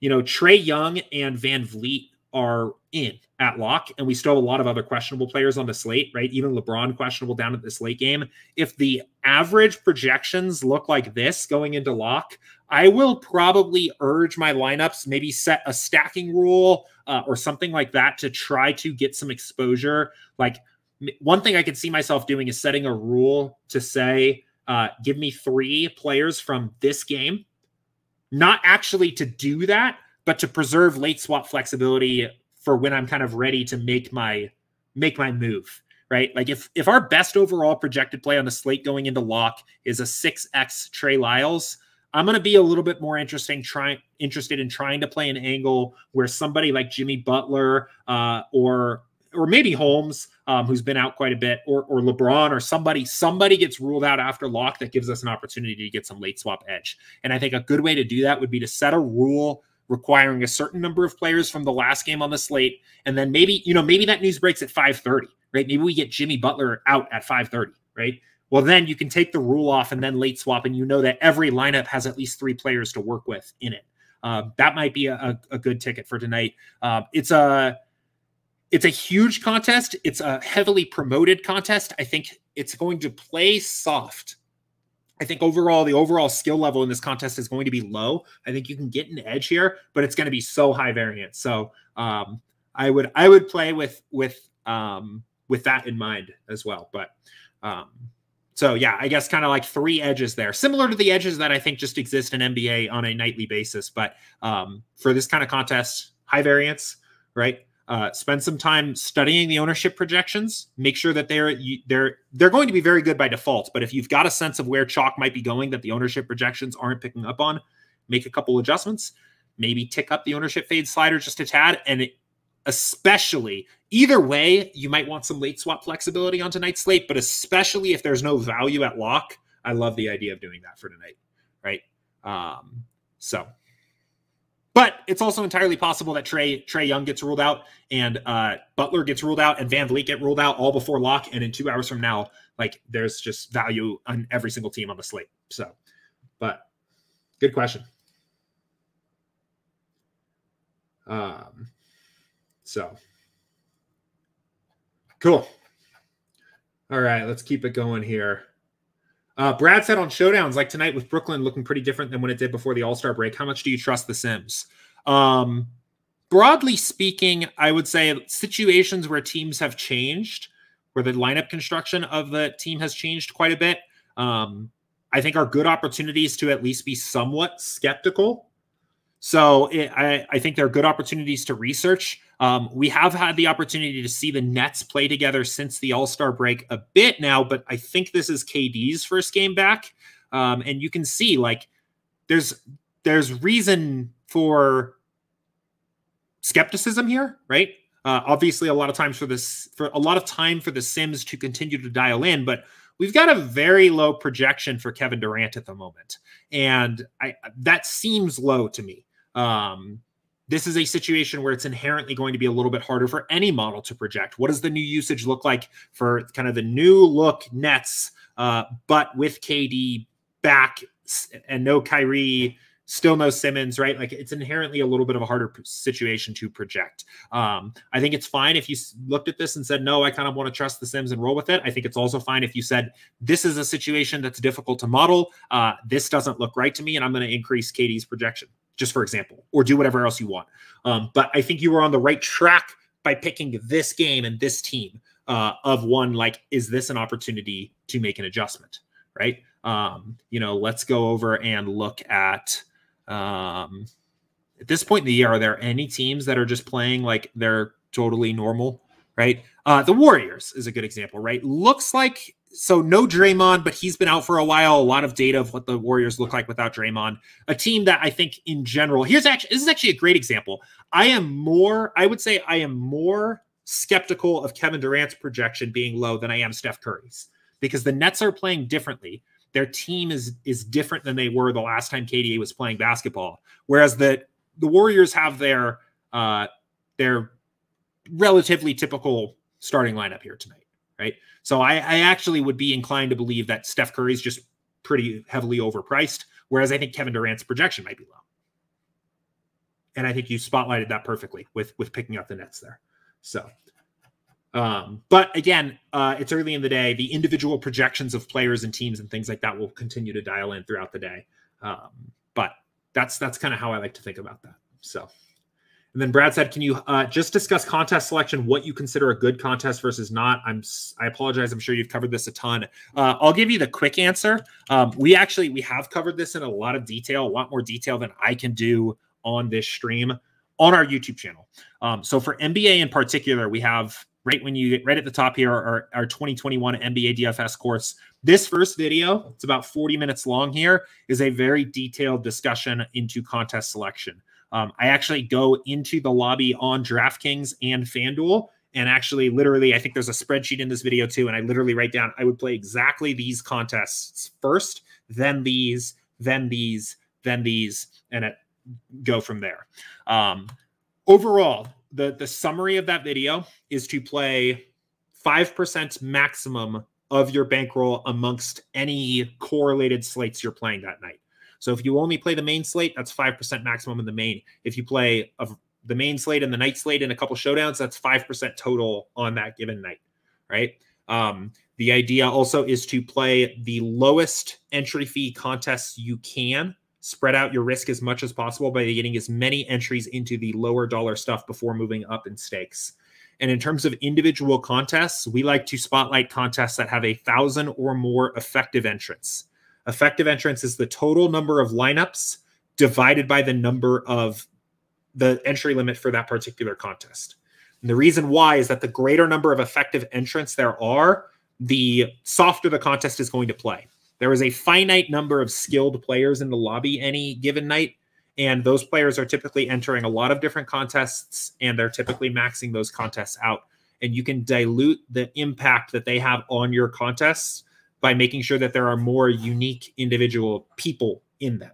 you know, Trae Young and Van Vleet are in at lock, and we still have a lot of other questionable players on the slate, right? Even LeBron questionable down at this late game. If the average projections look like this going into lock, I will probably urge my lineups, maybe set a stacking rule uh, or something like that to try to get some exposure. Like one thing I could see myself doing is setting a rule to say, uh, give me three players from this game, not actually to do that, but to preserve late swap flexibility for when I'm kind of ready to make my make my move. Right. Like if if our best overall projected play on the slate going into lock is a 6x Trey Lyles, I'm going to be a little bit more interesting trying interested in trying to play an angle where somebody like Jimmy Butler uh, or or maybe Holmes, um, who's been out quite a bit, or or LeBron, or somebody somebody gets ruled out after lock that gives us an opportunity to get some late swap edge. And I think a good way to do that would be to set a rule requiring a certain number of players from the last game on the slate, and then maybe you know maybe that news breaks at 5:30, right? Maybe we get Jimmy Butler out at 5:30, right? Well, then you can take the rule off and then late swap, and you know that every lineup has at least three players to work with in it. Uh, that might be a, a, good ticket for tonight. Uh, it's a it's a huge contest. It's a heavily promoted contest. I think it's going to play soft. I think overall, the overall skill level in this contest is going to be low. I think you can get an edge here, but it's going to be so high variance. So um, I would I would play with with um, with that in mind as well. But um, so yeah, I guess kind of like three edges there, similar to the edges that I think just exist in NBA on a nightly basis. But um, for this kind of contest, high variance, right? Uh, spend some time studying the ownership projections. Make sure that they're they're they're going to be very good by default. But if you've got a sense of where chalk might be going that the ownership projections aren't picking up on, make a couple adjustments. Maybe tick up the ownership fade slider just a tad, and it, especially either way, you might want some late swap flexibility on tonight's slate. But especially if there's no value at lock, I love the idea of doing that for tonight. Right. Um, so but it's also entirely possible that Trey Trae Young gets ruled out and uh, Butler gets ruled out and Van Vleet get ruled out all before lock. And in two hours from now, like there's just value on every single team on the slate. So, but good question. Um, so cool. All right, let's keep it going here. Uh, Brad said on showdowns like tonight with Brooklyn looking pretty different than when it did before the All Star break. How much do you trust the Sims? Um, broadly speaking, I would say situations where teams have changed, where the lineup construction of the team has changed quite a bit, um, I think are good opportunities to at least be somewhat skeptical so it, I, I think there are good opportunities to research. Um, we have had the opportunity to see the Nets play together since the All Star break a bit now, but I think this is KD's first game back, um, and you can see like there's there's reason for skepticism here, right? Uh, obviously, a lot of times for this for a lot of time for the Sims to continue to dial in, but we've got a very low projection for Kevin Durant at the moment, and I that seems low to me. Um, this is a situation where it's inherently going to be a little bit harder for any model to project. What does the new usage look like for kind of the new look Nets, uh, but with KD back and no Kyrie, still no Simmons, right? Like it's inherently a little bit of a harder situation to project. Um, I think it's fine if you looked at this and said, no, I kind of want to trust the Sims and roll with it. I think it's also fine if you said, this is a situation that's difficult to model. Uh, this doesn't look right to me, and I'm going to increase KD's projection just for example, or do whatever else you want. Um, but I think you were on the right track by picking this game and this team uh, of one like, is this an opportunity to make an adjustment? Right. Um, you know, let's go over and look at um, at this point in the year, are there any teams that are just playing like they're totally normal? Right. Uh, the Warriors is a good example, right? Looks like so no Draymond, but he's been out for a while. A lot of data of what the Warriors look like without Draymond. A team that I think in general, here's actually this is actually a great example. I am more, I would say I am more skeptical of Kevin Durant's projection being low than I am Steph Curry's because the Nets are playing differently. Their team is is different than they were the last time KDA was playing basketball. Whereas the the Warriors have their uh their relatively typical starting lineup here tonight, right? So I, I actually would be inclined to believe that Steph Curry's just pretty heavily overpriced, whereas I think Kevin Durant's projection might be low. And I think you spotlighted that perfectly with with picking up the Nets there. So um, but again, uh, it's early in the day. The individual projections of players and teams and things like that will continue to dial in throughout the day. Um, but that's that's kind of how I like to think about that. So, and then Brad said, "Can you uh, just discuss contest selection? What you consider a good contest versus not?" I'm I apologize. I'm sure you've covered this a ton. Uh, I'll give you the quick answer. Um, we actually we have covered this in a lot of detail, a lot more detail than I can do on this stream on our YouTube channel. Um, so for NBA in particular, we have right when you get right at the top here our, our 2021 NBA DFS course. This first video, it's about 40 minutes long here, is a very detailed discussion into contest selection. Um, I actually go into the lobby on DraftKings and FanDuel and actually literally i think there's a spreadsheet in this video too and i literally write down i would play exactly these contests first then these then these then these and it, go from there um, overall the the summary of that video is to play 5% maximum of your bankroll amongst any correlated slates you're playing that night. So if you only play the main slate, that's 5% maximum in the main. If you play of the main slate and the night slate and a couple showdowns, that's 5% total on that given night, right? Um, the idea also is to play the lowest entry fee contests you can spread out your risk as much as possible by getting as many entries into the lower dollar stuff before moving up in stakes. And in terms of individual contests, we like to spotlight contests that have a thousand or more effective entrants. Effective entrance is the total number of lineups divided by the number of the entry limit for that particular contest. And the reason why is that the greater number of effective entrants there are, the softer the contest is going to play. There is a finite number of skilled players in the lobby any given night, and those players are typically entering a lot of different contests, and they're typically maxing those contests out. And you can dilute the impact that they have on your contests by making sure that there are more unique individual people in them.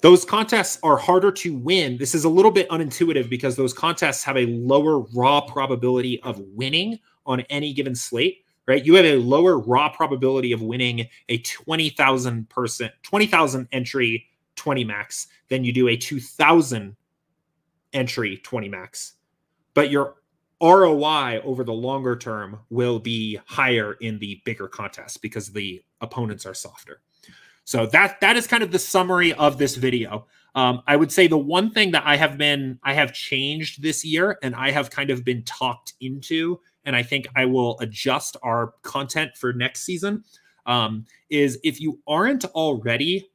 Those contests are harder to win. This is a little bit unintuitive because those contests have a lower raw probability of winning on any given slate right? You have a lower raw probability of winning a 20,000 person, 20,000 entry 20 max than you do a 2,000 entry 20 max. But your ROI over the longer term will be higher in the bigger contests because the opponents are softer. So that that is kind of the summary of this video. Um, I would say the one thing that I have been I have changed this year and I have kind of been talked into and I think I will adjust our content for next season. Um, is if you aren't already,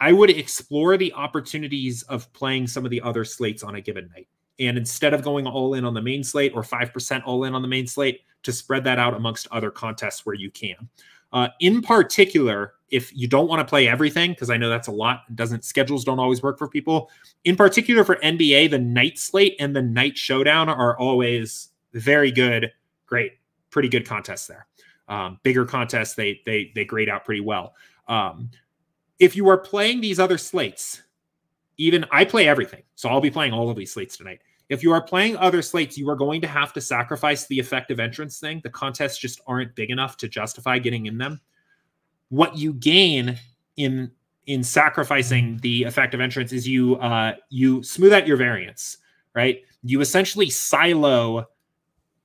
I would explore the opportunities of playing some of the other slates on a given night. And instead of going all in on the main slate or 5% all in on the main slate, to spread that out amongst other contests where you can. Uh, in particular, if you don't want to play everything, because I know that's a lot, doesn't schedules don't always work for people. In particular for NBA, the night slate and the night showdown are always very good great, pretty good contests there. Um, bigger contests, they they they grade out pretty well. Um, if you are playing these other slates, even I play everything, so I'll be playing all of these slates tonight. If you are playing other slates, you are going to have to sacrifice the effective entrance thing. The contests just aren't big enough to justify getting in them. What you gain in in sacrificing the effective entrance is you uh, you smooth out your variance, right? You essentially silo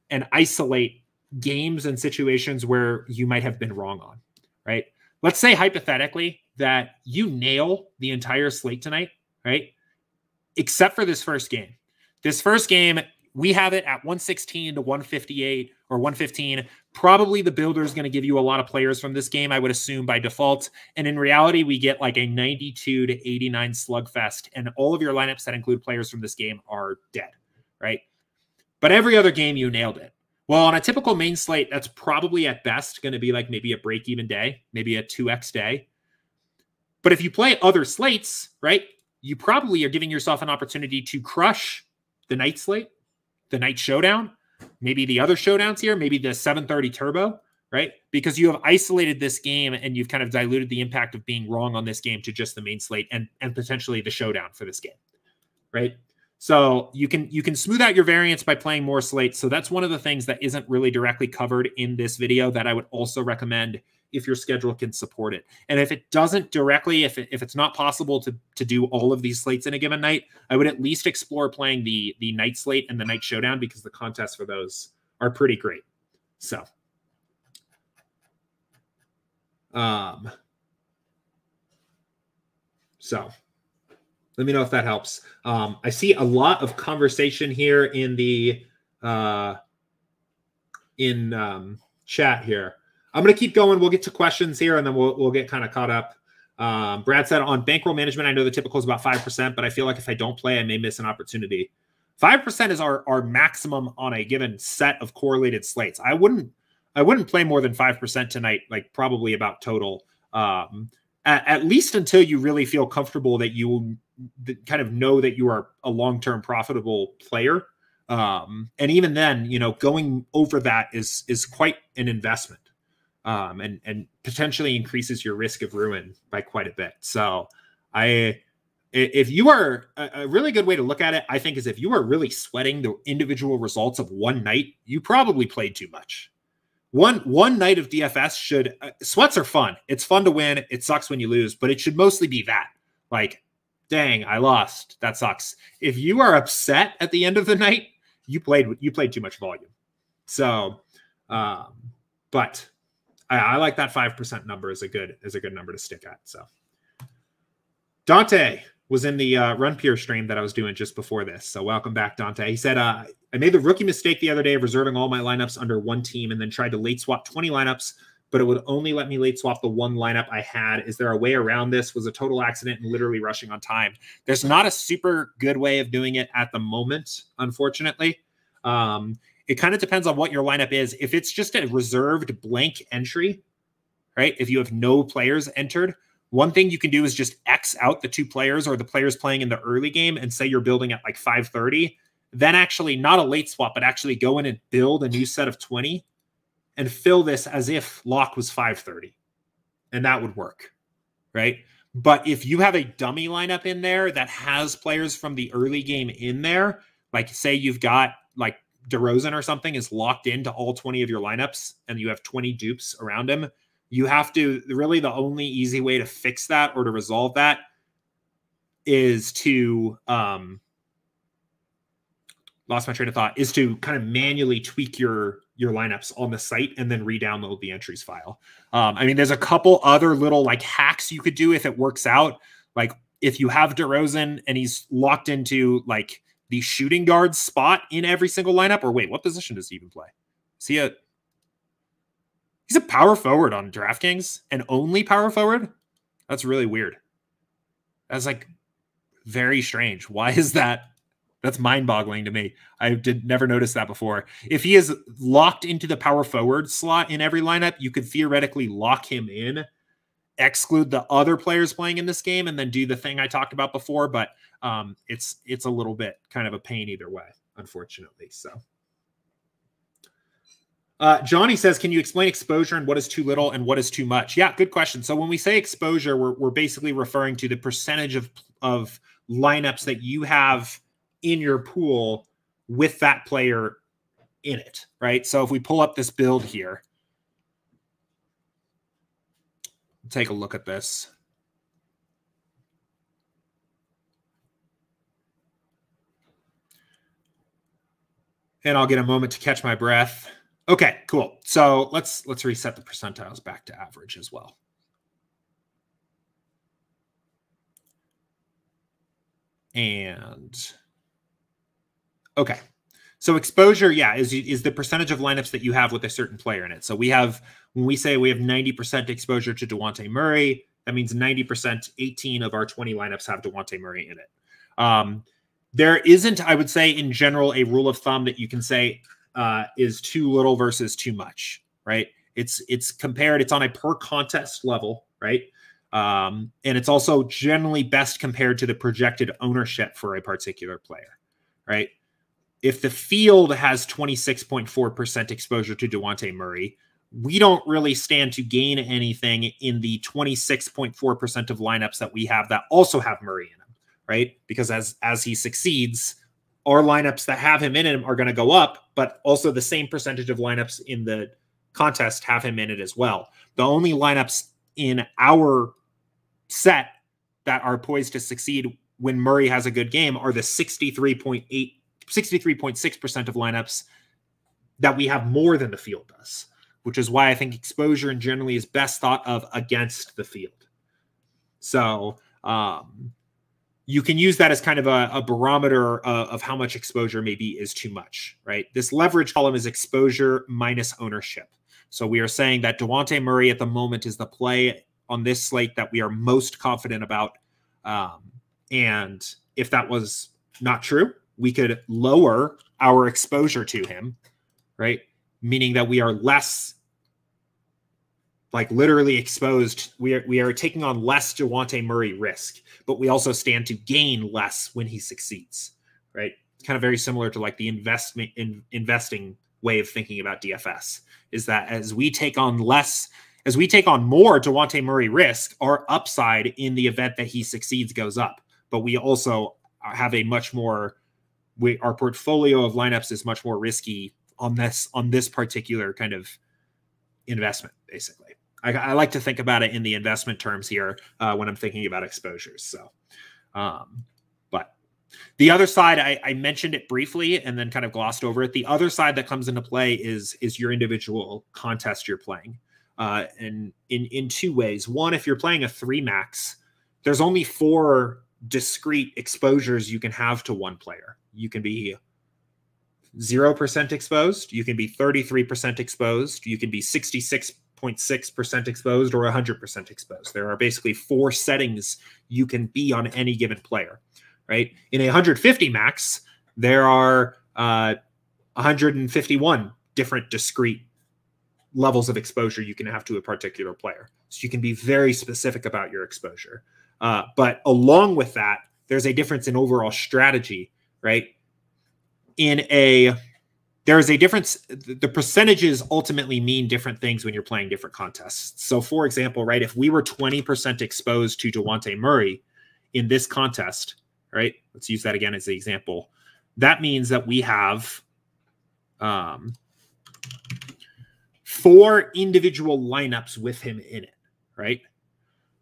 and isolate games and situations where you might have been wrong on, right? Let's say hypothetically that you nail the entire slate tonight, right? Except for this first game. This first game, we have it at 116 to 158 or 115. Probably the builder is going to give you a lot of players from this game, I would assume by default. And in reality, we get like a 92 to 89 slugfest, and all of your lineups that include players from this game are dead, right? But every other game, you nailed it. Well, on a typical main slate, that's probably at best going to be like maybe a break even day, maybe a 2x day. But if you play other slates, right, you probably are giving yourself an opportunity to crush the night slate, the night showdown, maybe the other showdowns here, maybe the 730 turbo, right? Because you have isolated this game and you've kind of diluted the impact of being wrong on this game to just the main slate and and potentially the showdown for this game, right? So you can you can smooth out your variance by playing more slates. So that's one of the things that isn't really directly covered in this video that I would also recommend if your schedule can support it. And if it doesn't directly, if, it, if it's not possible to to do all of these slates in a given night, I would at least explore playing the the night slate and the night showdown because the contests for those are pretty great. So um so let me know if that helps. Um, I see a lot of conversation here in the uh, in um, chat here. I'm going to keep going. We'll get to questions here, and then we'll we'll get kind of caught up. Um, Brad said on bankroll management, I know the typical is about five percent, but I feel like if I don't play, I may miss an opportunity. Five percent is our our maximum on a given set of correlated slates. I wouldn't I wouldn't play more than five percent tonight. Like probably about total. Um, at, at, least until you really feel comfortable that you kind of know that you are a long-term profitable player um, and even then you know going over that is is quite an investment um, and and potentially increases your risk of ruin by quite a bit so i if you are a really good way to look at it i think is if you are really sweating the individual results of one night you probably played too much one one night of dfs should uh, sweats are fun it's fun to win it sucks when you lose but it should mostly be that like dang, I lost. That sucks. If you are upset at the end of the night, you played you played too much volume. So, um, but I, I like that five percent number is a good as a good number to stick at. So, Dante was in the uh, Run Pure stream that I was doing just before this. So, welcome back, Dante. He said, uh, "I made the rookie mistake the other day of reserving all my lineups under one team, and then tried to late swap twenty lineups." but it would only let me late swap the one lineup I had. Is there a way around this? Was a total accident and literally rushing on time. There's not a super good way of doing it at the moment, unfortunately. Um, it kind of depends on what your lineup is. If it's just a reserved blank entry, right? If you have no players entered, one thing you can do is just X out the two players or the players playing in the early game and say you're building at like 530. Then actually not a late swap, but actually go in and build a new set of 20 and fill this as if lock was 530 and that would work right but if you have a dummy lineup in there that has players from the early game in there like say you've got like DeRozan or something is locked into all 20 of your lineups and you have 20 dupes around him you have to really the only easy way to fix that or to resolve that is to um lost my train of thought is to kind of manually tweak your your lineups on the site and then re-download the entries file. Um, I mean, there's a couple other little like hacks you could do if it works out. Like if you have DeRozan and he's locked into like the shooting guard spot in every single lineup, or wait, what position does he even play? Is he a he's a power forward on DraftKings and only power forward? That's really weird. That's like very strange. Why is that that's mind-boggling to me. I did never notice that before. If he is locked into the power forward slot in every lineup, you could theoretically lock him in, exclude the other players playing in this game, and then do the thing I talked about before. But um, it's it's a little bit kind of a pain either way, unfortunately. So. Uh, Johnny says, "Can you explain exposure and what is too little and what is too much?" Yeah, good question. So when we say exposure, we're, we're basically referring to the percentage of of lineups that you have in your pool with that player in it, right? So if we pull up this build here, take a look at this. And I'll get a moment to catch my breath. Okay, cool. So let's let's reset the percentiles back to average as well. And Okay. So exposure, yeah, is is the percentage of lineups that you have with a certain player in it. So we have when we say we have 90% exposure to Dejounte Murray, that means 90%, 18 of our 20 lineups have Dejounte Murray in it. Um, there isn't, I would say, in general, a rule of thumb that you can say uh, is too little versus too much, right? It's it's compared. It's on a per contest level, right? Um, and it's also generally best compared to the projected ownership for a particular player, right? If the field has 26.4% exposure to Dejounte Murray, we don't really stand to gain anything in the 26.4% of lineups that we have that also have Murray in them, right? Because as as he succeeds, our lineups that have him in them are going to go up, but also the same percentage of lineups in the contest have him in it as well. The only lineups in our set that are poised to succeed when Murray has a good game are the 63.8 63.6% of lineups that we have more than the field does, which is why I think exposure in generally is best thought of against the field. So, um, you can use that as kind of a, a barometer of, of, how much exposure maybe is too much, right? This leverage column is exposure minus ownership. So we are saying that Dejounte Murray at the moment is the play on this slate that we are most confident about. Um, and if that was not true, we could lower our exposure to him, right? Meaning that we are less like literally exposed. We are we are taking on less Dejounte Murray risk, but we also stand to gain less when he succeeds. Right? Kind of very similar to like the investment in investing way of thinking about DFS is that as we take on less, as we take on more Dejounte Murray risk, our upside in the event that he succeeds goes up. But we also have a much more we our portfolio of lineups is much more risky on this on this particular kind of investment, basically. I, I, like to think about it in the investment terms here uh, when I'm thinking about exposures. So, um, but the other side, I, I, mentioned it briefly and then kind of glossed over it. The other side that comes into play is is your individual contest you're playing, uh, and in in two ways. One, if you're playing a three max, there's only four discrete exposures you can have to one player. You can be 0% exposed, you can be 33% exposed, you can be 66 0.6% exposed or 100% exposed. There are basically four settings you can be on any given player, right? In a 150 max, there are uh, 151 different discrete levels of exposure you can have to a particular player. So you can be very specific about your exposure. Uh, but along with that, there's a difference in overall strategy, right? In a there is a difference. The percentages ultimately mean different things when you're playing different contests. So, for example, right, if we were 20% exposed to Dejounte Murray in this contest, right, let's use that again as the example. That means that we have um, four individual lineups with him in it, right?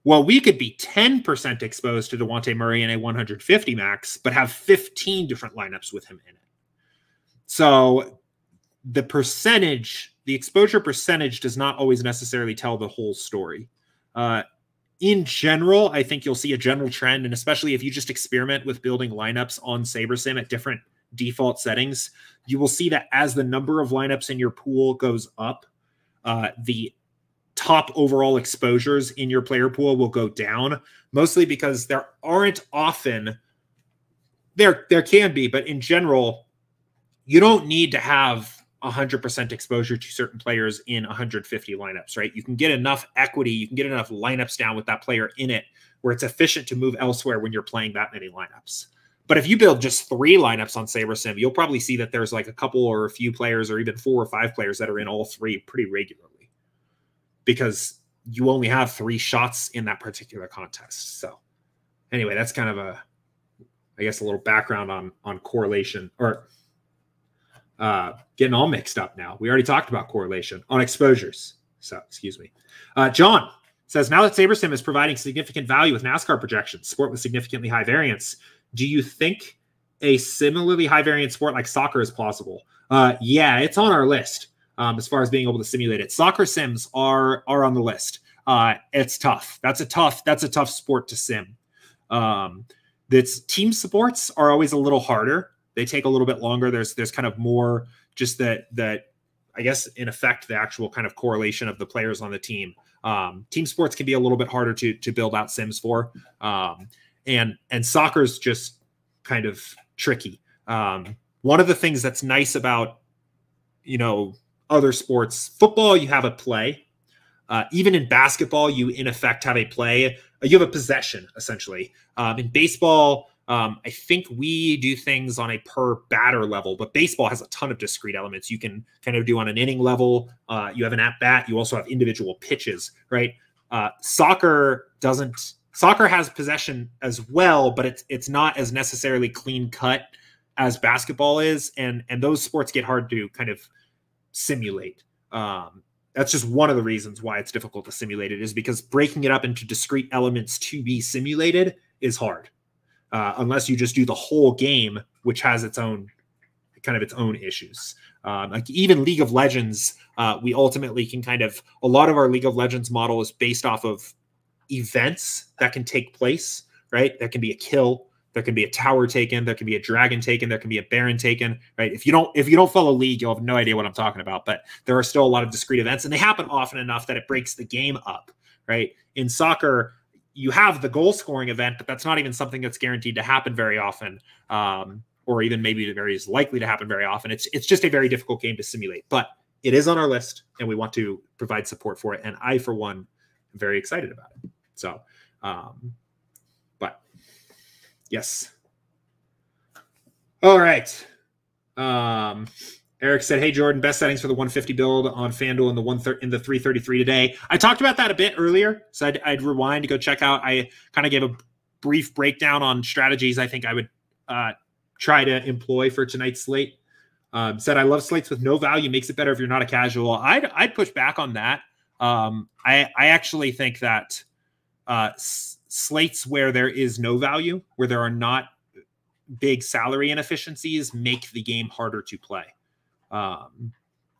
Well, we could be 10% exposed to Dejounte Murray in a 150 max, but have 15 different lineups with him in it. So the percentage, the exposure percentage does not always necessarily tell the whole story. Uh, in general, I think you'll see a general trend, and especially if you just experiment with building lineups on SaberSim at different default settings, you will see that as the number of lineups in your pool goes up, uh, the top overall exposures in your player pool will go down, mostly because there aren't often there there can be, but in general, you don't need to have 100% exposure to certain players in 150 lineups, right? You can get enough equity, you can get enough lineups down with that player in it where it's efficient to move elsewhere when you're playing that many lineups. But if you build just three lineups on SaberSim, you'll probably see that there's like a couple or a few players or even four or five players that are in all three pretty regularly because you only have three shots in that particular contest. So anyway, that's kind of a I guess a little background on on correlation or uh, getting all mixed up now. We already talked about correlation on exposures. So, excuse me. Uh, John says now that SaberSim is providing significant value with NASCAR projections, sport with significantly high variance, do you think a similarly high variance sport like soccer is plausible? Uh, yeah, it's on our list um, as far as being able to simulate it. Soccer sims are are on the list. Uh, it's tough. That's a tough. That's a tough sport to sim. Um, that's team sports are always a little harder they take a little bit longer. There's there's kind of more just that that I guess in effect the actual kind of correlation of the players on the team. Um, team sports can be a little bit harder to to build out sims for, um, and and soccer's just kind of tricky. Um, one of the things that's nice about you know, other sports, football, you have a play. Uh, even in basketball, you in effect have a play. Uh, you have a possession essentially. Um, in baseball, um, I think we do things on a per batter level, but baseball has a ton of discrete elements you can kind of do on an inning level. Uh, you have an at bat. You also have individual pitches, right? Uh, soccer doesn't. Soccer has possession as well, but it's it's not as necessarily clean cut as basketball is, and and those sports get hard to kind of simulate. Um, that's just one of the reasons why it's difficult to simulate it is because breaking it up into discrete elements to be simulated is hard uh, unless you just do the whole game which has its own kind of its own issues um, like even league of legends uh, we ultimately can kind of a lot of our league of legends model is based off of events that can take place right that can be a kill there can be a tower taken there can be a dragon taken there can be a baron taken right? If you don't if you don't follow league you'll have no idea what i'm talking about but there are still a lot of discrete events and they happen often enough that it breaks the game up right? In soccer you have the goal scoring event but that's not even something that's guaranteed to happen very often um, or even maybe very is likely to happen very often. It's it's just a very difficult game to simulate but it is on our list and we want to provide support for it and i for one am very excited about it. So um, Yes. All right. Um, Eric said, "Hey Jordan, best settings for the 150 build on FanDuel in the one in the 333 today." I talked about that a bit earlier, so I'd, I'd rewind to go check out. I kind of gave a brief breakdown on strategies I think I would uh, try to employ for tonight's slate. Um, said I love slates with no value makes it better if you're not a casual. I'd I'd push back on that. Um, I I actually think that uh, slates where there is no value, where there are not big salary inefficiencies, make the game harder to play. Um,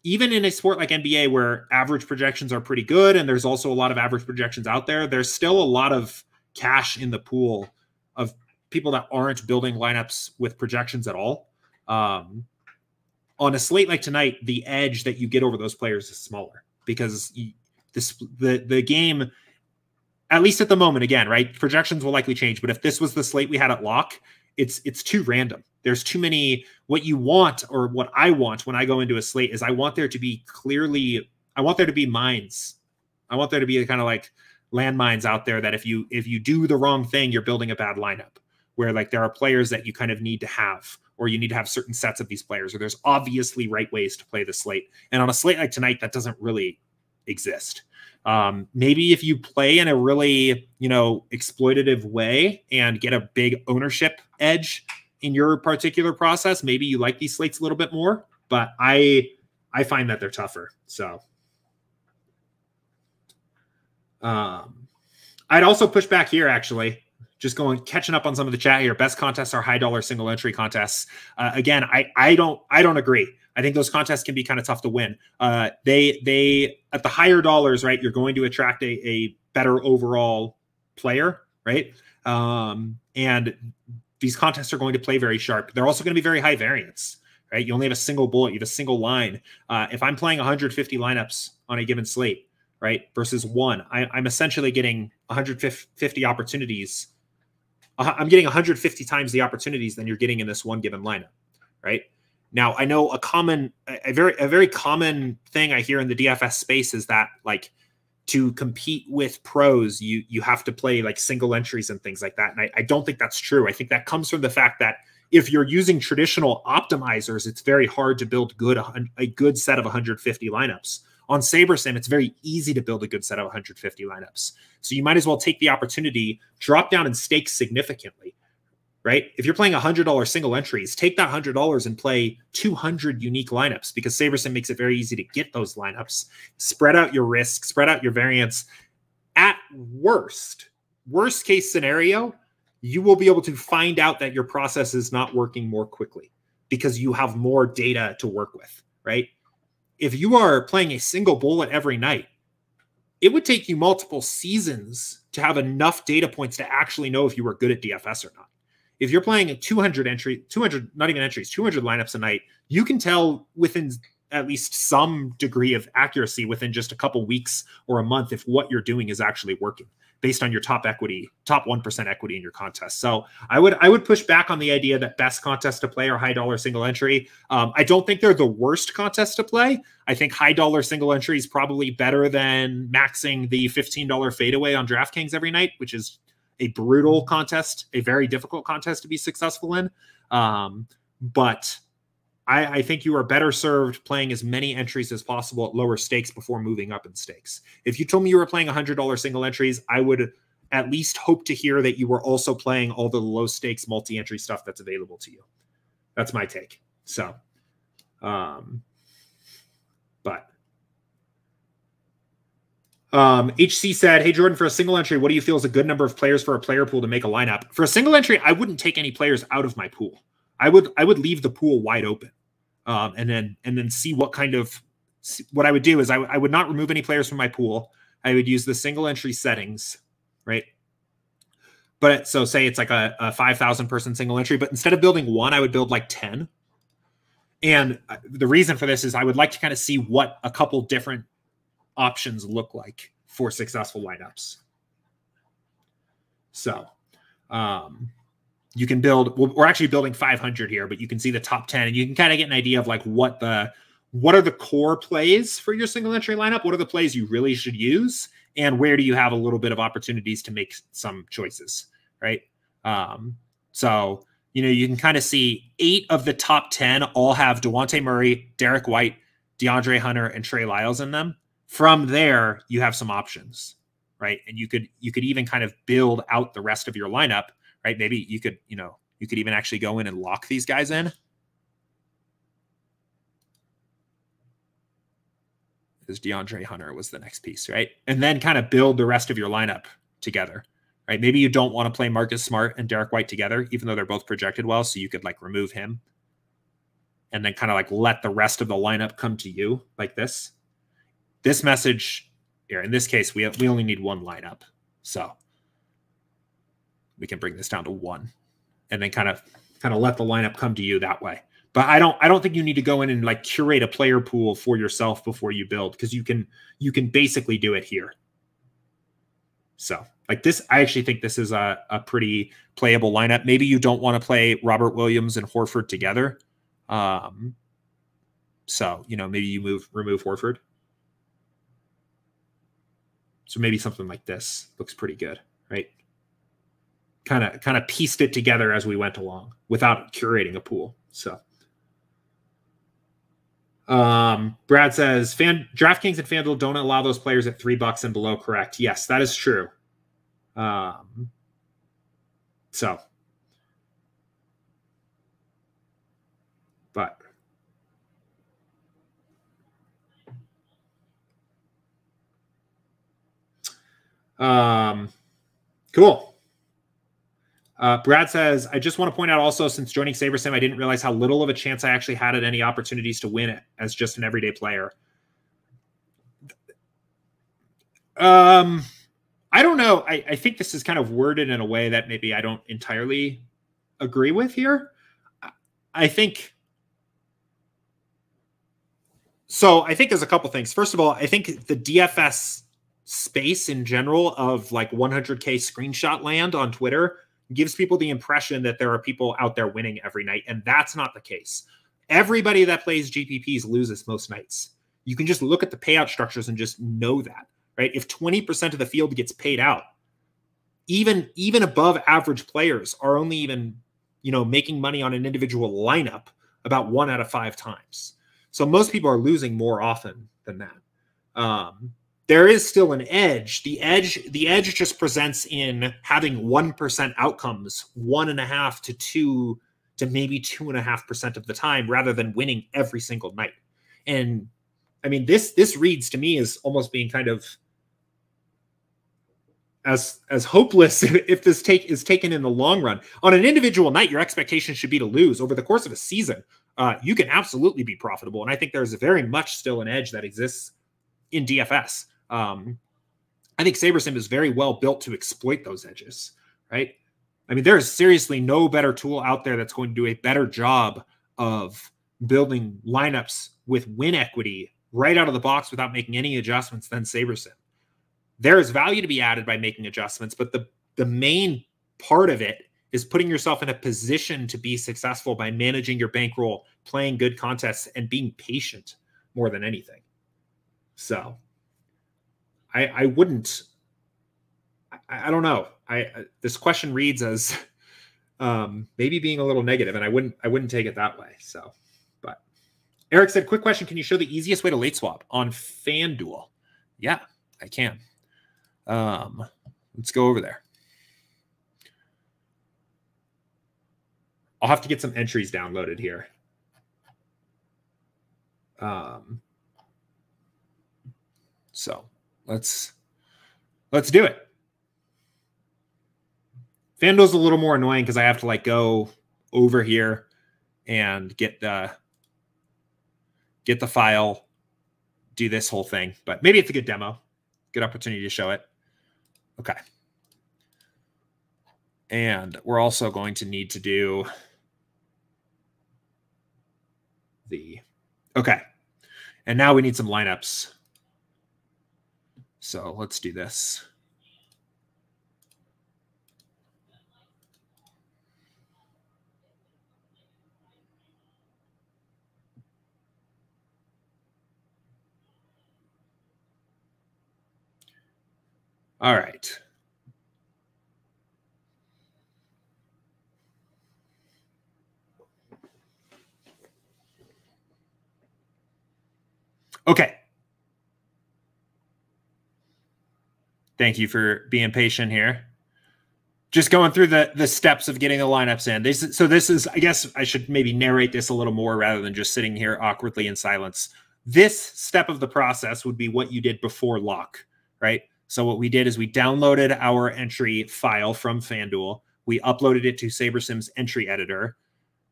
even in a sport like NBA, where average projections are pretty good, and there's also a lot of average projections out there, there's still a lot of cash in the pool of people that aren't building lineups with projections at all. Um, on a slate like tonight, the edge that you get over those players is smaller because this the the game at least at the moment again right projections will likely change but if this was the slate we had at lock it's it's too random. There's too many what you want or what i want when i go into a slate is i want there to be clearly i want there to be mines. I want there to be kind of like landmines out there that if you if you do the wrong thing you're building a bad lineup where like there are players that you kind of need to have or you need to have certain sets of these players or there's obviously right ways to play the slate. And on a slate like tonight that doesn't really exist um, maybe if you play in a really, you know, exploitative way and get a big ownership edge in your particular process, maybe you like these slates a little bit more. But I I find that they're tougher. So um I'd also push back here actually. Just going catching up on some of the chat here. Best contests are high dollar single entry contests. Uh, again, I I don't I don't agree. I think those contests can be kind of tough to win. Uh, they they at the higher dollars, right? You're going to attract a, a better overall player, right? Um, and these contests are going to play very sharp. They're also going to be very high variance, right? You only have a single bullet, you have a single line. Uh, if I'm playing 150 lineups on a given slate, right, versus one, I, I'm essentially getting 150 opportunities. Uh, I'm getting 150 times the opportunities than you're getting in this one given lineup, right? Now, I know a common, a very, a very common thing I hear in the DFS space is that like to compete with pros, you you have to play like single entries and things like that. And I, I don't think that's true. I think that comes from the fact that if you're using traditional optimizers, it's very hard to build good a good set of 150 lineups. On SaberSim, it's very easy to build a good set of 150 lineups. So you might as well take the opportunity, drop down and stake significantly right? If you're playing $100 single entries, take that $100 and play 200 unique lineups because SaberSim makes it very easy to get those lineups. Spread out your risk, spread out your variance. At worst, worst case scenario, you will be able to find out that your process is not working more quickly because you have more data to work with, right? If you are playing a single bullet every night, it would take you multiple seasons to have enough data points to actually know if you were good at DFS or not if you're playing a 200 entry, 200, not even entries, 200 lineups a night, you can tell within at least some degree of accuracy within just a couple weeks or a month if what you're doing is actually working based on your top equity, top 1% equity in your contest. So I would I would push back on the idea that best contests to play are high dollar single entry. Um, I don't think they're the worst contest to play. I think high dollar single entry is probably better than maxing the $15 fadeaway on DraftKings every night, which is a brutal contest, a very difficult contest to be successful in. Um, but I, I, think you are better served playing as many entries as possible at lower stakes before moving up in stakes. If you told me you were playing $100 single entries, I would at least hope to hear that you were also playing all the low stakes multi entry stuff that's available to you. That's my take. So, um, but um, HC said, Hey, Jordan, for a single entry, what do you feel is a good number of players for a player pool to make a lineup? For a single entry, I wouldn't take any players out of my pool. I would I would leave the pool wide open, um, and then and then see what kind of what I would do is I, I would not remove any players from my pool. I would use the single entry settings, right? But so say it's like a, a five thousand person single entry, but instead of building one, I would build like ten. And uh, the reason for this is I would like to kind of see what a couple different options look like for successful lineups. So, um, you can build we're actually building 500 here but you can see the top 10 and you can kind of get an idea of like what the what are the core plays for your single entry lineup? What are the plays you really should use? And where do you have a little bit of opportunities to make some choices right? Um so you know you can kind of see eight of the top 10 all have Dejounte Murray Derrick White DeAndre Hunter and Trey Lyles in them from there you have some options right and you could you could even kind of build out the rest of your lineup right? Maybe you could, you know, you could even actually go in and lock these guys in. Because DeAndre Hunter was the next piece, right? And then kind of build the rest of your lineup together, right? Maybe you don't want to play Marcus Smart and Derrick White together, even though they're both projected well. So you could like remove him and then kind of like let the rest of the lineup come to you like this. This message here, in this case, we have, we only need one lineup. So we can bring this down to one and then kind of kind of let the lineup come to you that way. But i don't i don't think you need to go in and like curate a player pool for yourself before you build because you can you can basically do it here. So like this i actually think this is a, a pretty playable lineup. Maybe you don't want to play robert williams and horford together. Um so you know maybe you move remove horford so maybe something like this looks pretty good right kind of kind of pieced it together as we went along without curating a pool. So um, Brad says fan DraftKings and FanDuel don't allow those players at three bucks and below. Correct. Yes, that is true. Um, so, but um, cool. Uh, Brad says, I just want to point out also, since joining SaberSim, I didn't realize how little of a chance I actually had at any opportunities to win it as just an everyday player. Um, I don't know. I, I think this is kind of worded in a way that maybe I don't entirely agree with here. I think so. I think there's a couple things. First of all, I think the DFS space in general of like 100k screenshot land on Twitter gives people the impression that there are people out there winning every night. And that's not the case. Everybody that plays GPPs loses most nights. You can just look at the payout structures and just know that, right? If 20% of the field gets paid out, even even above average players are only even, you know, making money on an individual lineup about one out of five times. So most people are losing more often than that. Um, there is still an edge. The edge, the edge just presents in having one percent outcomes, one and a half to two to maybe two and a half percent of the time, rather than winning every single night. And I mean, this this reads to me as almost being kind of as as hopeless if this take is taken in the long run. On an individual night, your expectation should be to lose. Over the course of a season, uh, you can absolutely be profitable, and I think there's very much still an edge that exists in DFS. Um, I think SaberSim is very well built to exploit those edges, right? I mean, there is seriously no better tool out there that's going to do a better job of building lineups with win equity right out of the box without making any adjustments than SaberSim. There is value to be added by making adjustments, but the the main part of it is putting yourself in a position to be successful by managing your bankroll, playing good contests, and being patient more than anything. So I I wouldn't I, I don't know. I this question reads as um, maybe being a little negative, and I wouldn't I wouldn't take it that way. So, but Eric said, "Quick question: Can you show the easiest way to late swap on FanDuel?" Yeah, I can. Um, let's go over there. I'll have to get some entries downloaded here. Um, so let's let's do it. FanDuel's a little more annoying because I have to like go over here and get the get the file, do this whole thing. But maybe it's a good demo, good opportunity to show it. Okay. And we're also going to need to do the okay. And now we need some lineups. So let's do this. All right. Okay. Thank you for being patient here. Just going through the the steps of getting the lineups in. This, so this is, I guess, I should maybe narrate this a little more rather than just sitting here awkwardly in silence. This step of the process would be what you did before lock, right? So what we did is we downloaded our entry file from FanDuel. We uploaded it to SaberSim's entry editor.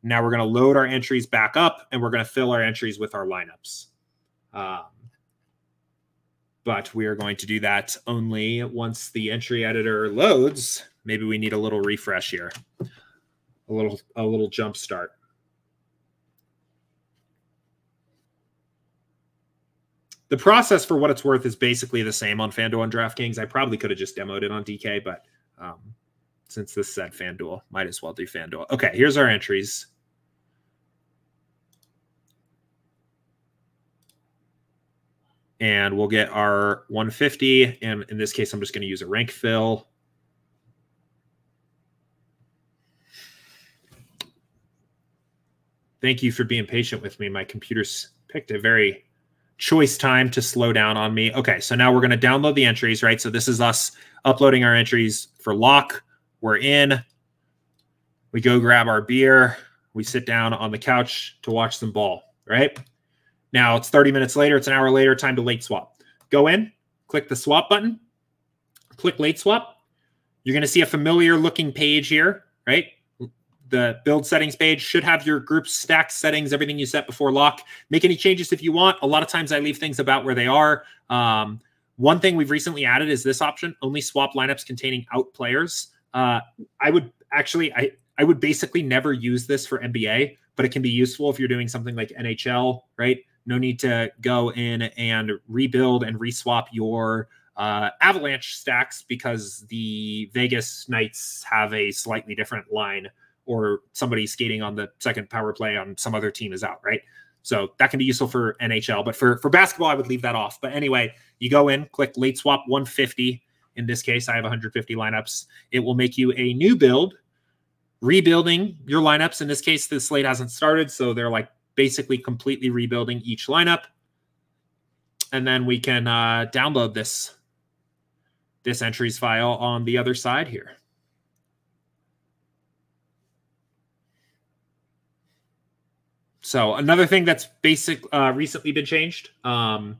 Now we're going to load our entries back up and we're going to fill our entries with our lineups. Um, but we are going to do that only once the entry editor loads. Maybe we need a little refresh here, a little a little jump start. the process for what it's worth is basically the same on FanDuel and DraftKings. I probably could have just demoed it on DK, but um, since this said FanDuel, might as well do FanDuel. Okay, here's our entries. And we'll get our 150. And in this case, I'm just going to use a rank fill. Thank you for being patient with me. My computer's picked a very choice time to slow down on me. Okay, so now we're going to download the entries, right? So this is us uploading our entries for lock. We're in. We go grab our beer. We sit down on the couch to watch some ball, right? Now it's 30 minutes later. It's an hour later. Time to late swap. Go in, click the swap button, click late swap. You're going to see a familiar looking page here, right? the build settings page should have your group stack settings, everything you set before lock. Make any changes if you want. A lot of times I leave things about where they are. Um, one thing we've recently added is this option: only swap lineups containing out players. Uh, I would actually, I I would basically never use this for NBA, but it can be useful if you're doing something like NHL, right? No need to go in and rebuild and reswap your uh, Avalanche stacks because the Vegas Knights have a slightly different line or somebody skating on the second power play on some other team is out, right? So that can be useful for NHL, but for for basketball, I would leave that off. But anyway, you go in, click late swap 150. In this case, I have 150 lineups. It will make you a new build, rebuilding your lineups. In this case, the slate hasn't started, so they're like basically completely rebuilding each lineup. And then we can uh, download this this entries file on the other side here. So another thing that's basic uh, recently been changed, um,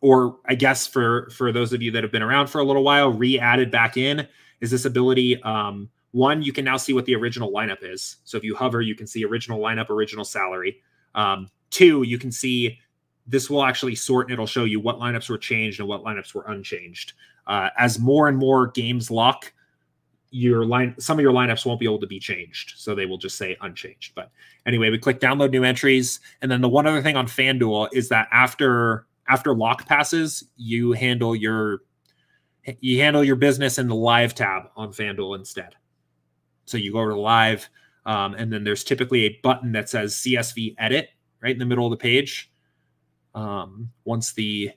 or I guess for for those of you that have been around for a little while, re-added back in is this ability. Um, one, you can now see what the original lineup is. So if you hover, you can see original lineup, original salary. Um, two, you can see this will actually sort and it'll show you what lineups were changed and what lineups were unchanged. Uh, as more and more games lock, your line some of your lineups won't be able to be changed. So they will just say unchanged. But anyway we click download new entries. And then the one other thing on fanduel is that after after lock passes you handle your you handle your business in the live tab on fanduel instead. So you go to live um, and then there's typically a button that says csv edit right in the middle of the page um, once the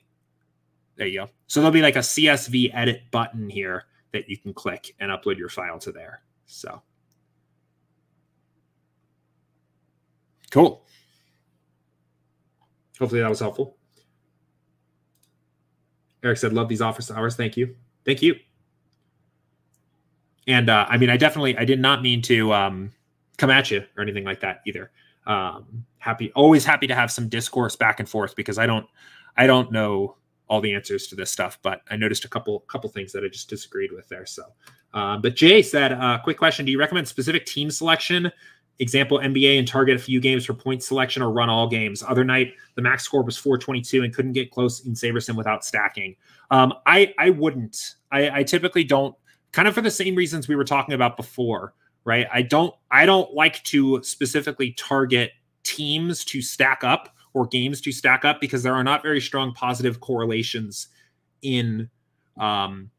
there you go so there'll be like a csv edit button here that you can click and upload your file to there. So cool. Hopefully that was helpful. Eric said, love these office hours. Thank you. Thank you. And uh, I mean, I definitely, I did not mean to um, come at you or anything like that either. Um, happy, always happy to have some discourse back and forth because I don't, I don't know all the answers to this stuff, but I noticed a couple couple things that I just disagreed with there. So, uh, but Jay said, uh, quick question: Do you recommend specific team selection? Example, NBA and target a few games for point selection or run all games. Other night, the max score was 422 and couldn't get close in SaberSim without stacking. Um, I I wouldn't. I, I typically don't. Kind of for the same reasons we were talking about before, right? I don't. I don't like to specifically target teams to stack up or games to stack up because there are not very strong positive correlations in um,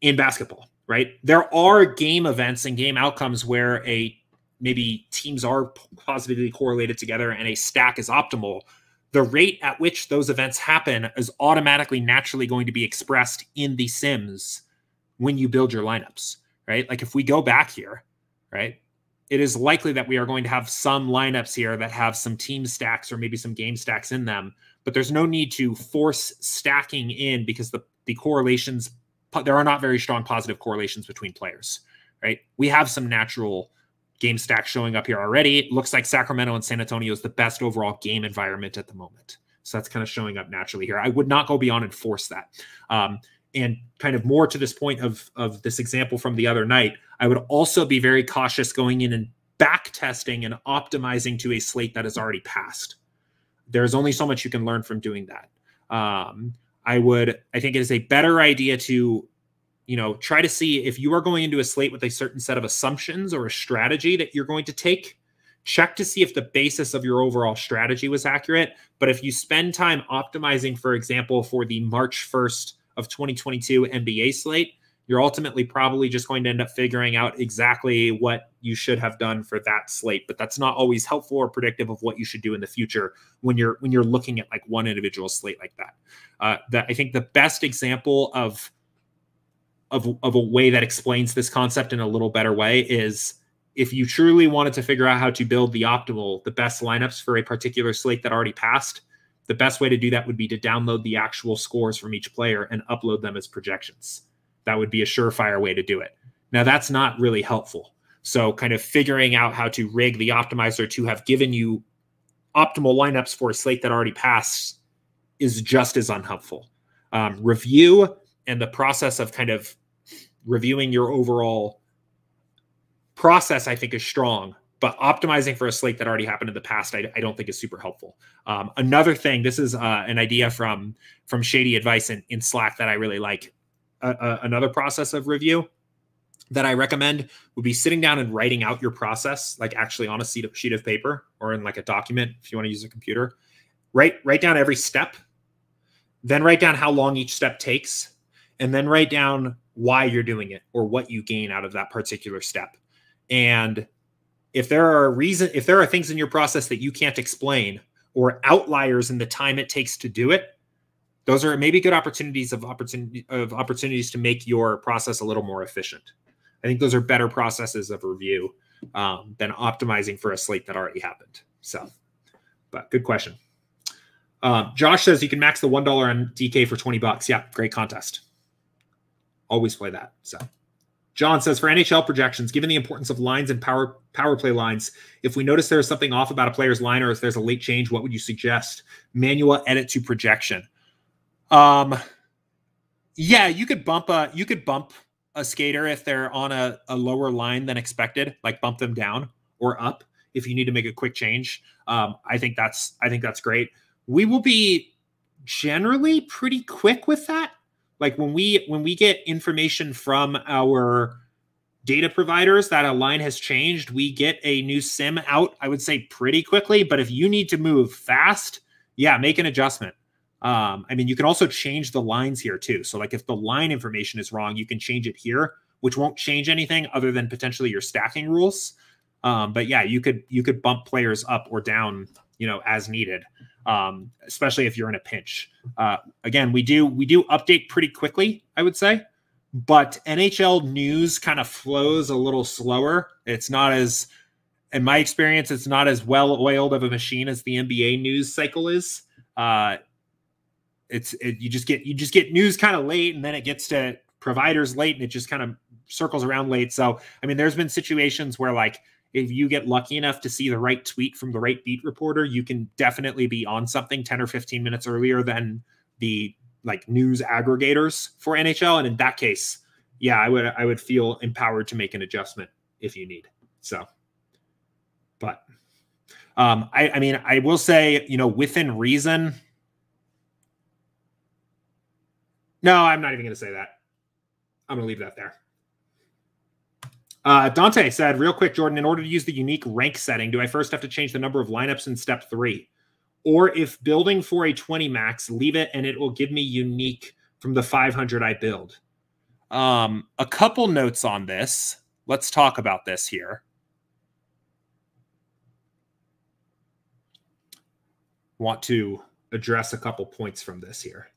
in basketball. Right, there are game events and game outcomes where a maybe teams are positively correlated together and a stack is optimal. The rate at which those events happen is automatically naturally going to be expressed in the sims when you build your lineups. Right, like if we go back here, right, it is likely that we are going to have some lineups here that have some team stacks or maybe some game stacks in them, but there's no need to force stacking in because the, the correlations, there are not very strong positive correlations between players, right? We have some natural game stacks showing up here already. It looks like Sacramento and San Antonio is the best overall game environment at the moment. So that's kind of showing up naturally here. I would not go beyond and force that. Um, and kind of more to this point of of this example from the other night i would also be very cautious going in and back testing and optimizing to a slate that has already passed. There's only so much you can learn from doing that. Um, i would i think it is a better idea to you know try to see if you are going into a slate with a certain set of assumptions or a strategy that you're going to take. Check to see if the basis of your overall strategy was accurate. But if you spend time optimizing for example for the march 1st of 2022 NBA slate, you're ultimately probably just going to end up figuring out exactly what you should have done for that slate. But that's not always helpful or predictive of what you should do in the future when you're when you're looking at like one individual slate like that. Uh, that i think the best example of of, of a way that explains this concept in a little better way is if you truly wanted to figure out how to build the optimal the best lineups for a particular slate that already passed the best way to do that would be to download the actual scores from each player and upload them as projections. That would be a surefire way to do it. Now, that's not really helpful. So, kind of figuring out how to rig the optimizer to have given you optimal lineups for a slate that already passed is just as unhelpful. Um, review and the process of kind of reviewing your overall process, I think, is strong but optimizing for a slate that already happened in the past, I, I don't think is super helpful. Um, another thing, this is uh, an idea from from Shady Advice in, in Slack that I really like. Another process of review that I recommend would be sitting down and writing out your process, like actually on a sheet of, sheet of paper or in like a document if you want to use a computer. Write write down every step, then write down how long each step takes, and then write down why you're doing it or what you gain out of that particular step. And if there are reason if there are things in your process that you can't explain or outliers in the time it takes to do it those are maybe good opportunities of opportunity of opportunities to make your process a little more efficient. I think those are better processes of review um, than optimizing for a slate that already happened. So but good question. Um, josh says you can max the one dollar on dk for 20 bucks. Yeah great contest. Always play that so John says for NHL projections, given the importance of lines and power power play lines, if we notice there is something off about a player's line or if there's a late change, what would you suggest? Manual edit to projection. Um, yeah, you could bump a you could bump a skater if they're on a, a lower line than expected, like bump them down or up if you need to make a quick change. Um, I think that's I think that's great. We will be generally pretty quick with that like when we when we get information from our data providers that a line has changed, we get a new sim out, I would say pretty quickly. But if you need to move fast, yeah, make an adjustment. Um, I mean, you can also change the lines here too. So, like if the line information is wrong, you can change it here, which won't change anything other than potentially your stacking rules. Um, but yeah, you could you could bump players up or down, you know, as needed, um, especially if you're in a pinch. Uh, again, we do we do update pretty quickly, I would say, but NHL news kind of flows a little slower. It's not as, in my experience, it's not as well oiled of a machine as the NBA news cycle is. Uh, it's it, you just get you just get news kind of late, and then it gets to providers late, and it just kind of circles around late. So I mean, there's been situations where like if you get lucky enough to see the right tweet from the right beat reporter, you can definitely be on something 10 or 15 minutes earlier than the like news aggregators for NHL. And in that case, yeah, I would I would feel empowered to make an adjustment if you need. So, but um, I, I mean, I will say, you know, within reason, No, I'm not even going to say that. I'm going to leave that there. Uh, Dante said, real quick, Jordan, in order to use the unique rank setting, do I first have to change the number of lineups in step three? Or if building for a 20 max, leave it and it will give me unique from the 500 I build? Um, a couple notes on this. Let's talk about this here. Want to address a couple points from this here.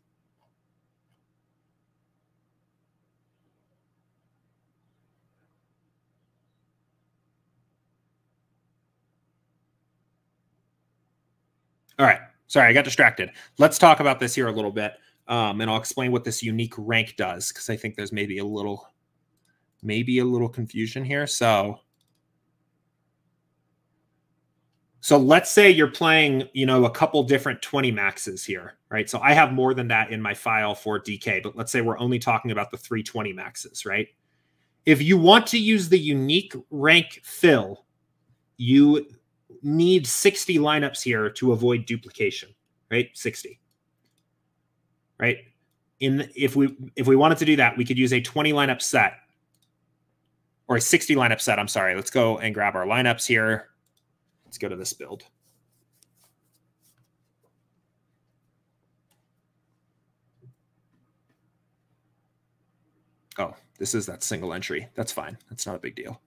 All right. Sorry, I got distracted. Let's talk about this here a little bit. Um, and I'll explain what this unique rank does because I think there's maybe a little, maybe a little confusion here. So, so let's say you're playing, you know, a couple different 20 maxes here, right? So I have more than that in my file for DK, but let's say we're only talking about the 320 maxes, right? If you want to use the unique rank fill, you need 60 lineups here to avoid duplication, right? 60. Right? In if we if we wanted to do that, we could use a 20 lineup set or a 60 lineup set. I'm sorry. Let's go and grab our lineups here. Let's go to this build. Oh, this is that single entry. That's fine. That's not a big deal.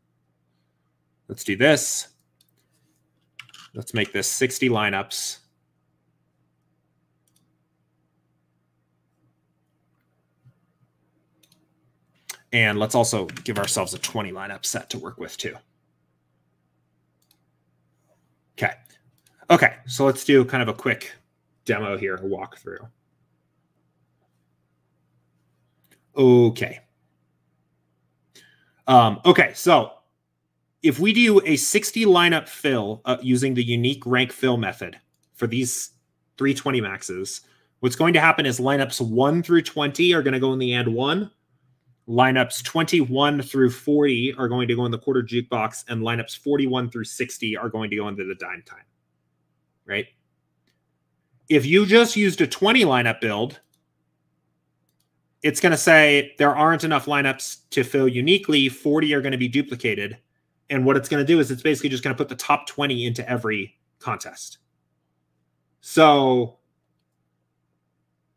Let's do this. Let's make this 60 lineups. And let's also give ourselves a 20 lineup set to work with too. Okay. Okay, so let's do kind of a quick demo here, a walkthrough. Okay. Um, okay, so if we do a 60 lineup fill uh, using the unique rank fill method for these 320 maxes, what's going to happen is lineups 1 through 20 are going to go in the and 1. Lineups 21 through 40 are going to go in the quarter jukebox, and lineups 41 through 60 are going to go into the dime time. Right? If you just used a 20 lineup build, it's going to say there aren't enough lineups to fill uniquely. 40 are going to be duplicated and what it's going to do is it's basically just going to put the top 20 into every contest. So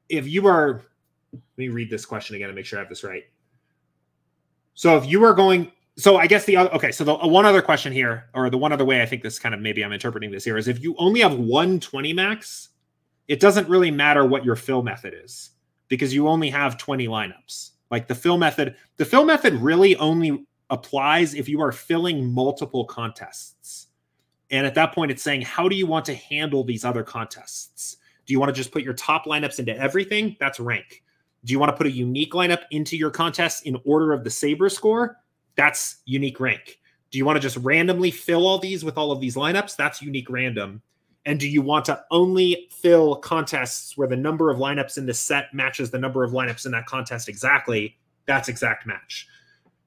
if you are, let me read this question again and make sure I have this right. So if you are going, so I guess the other, okay, so the uh, one other question here, or the one other way I think this kind of maybe I'm interpreting this here is if you only have one 20 max, it doesn't really matter what your fill method is because you only have 20 lineups. Like the fill method, the fill method really only applies if you are filling multiple contests. And at that point, it's saying, how do you want to handle these other contests? Do you want to just put your top lineups into everything? That's rank. Do you want to put a unique lineup into your contest in order of the Saber score? That's unique rank. Do you want to just randomly fill all these with all of these lineups? That's unique random. And do you want to only fill contests where the number of lineups in the set matches the number of lineups in that contest exactly? That's exact match.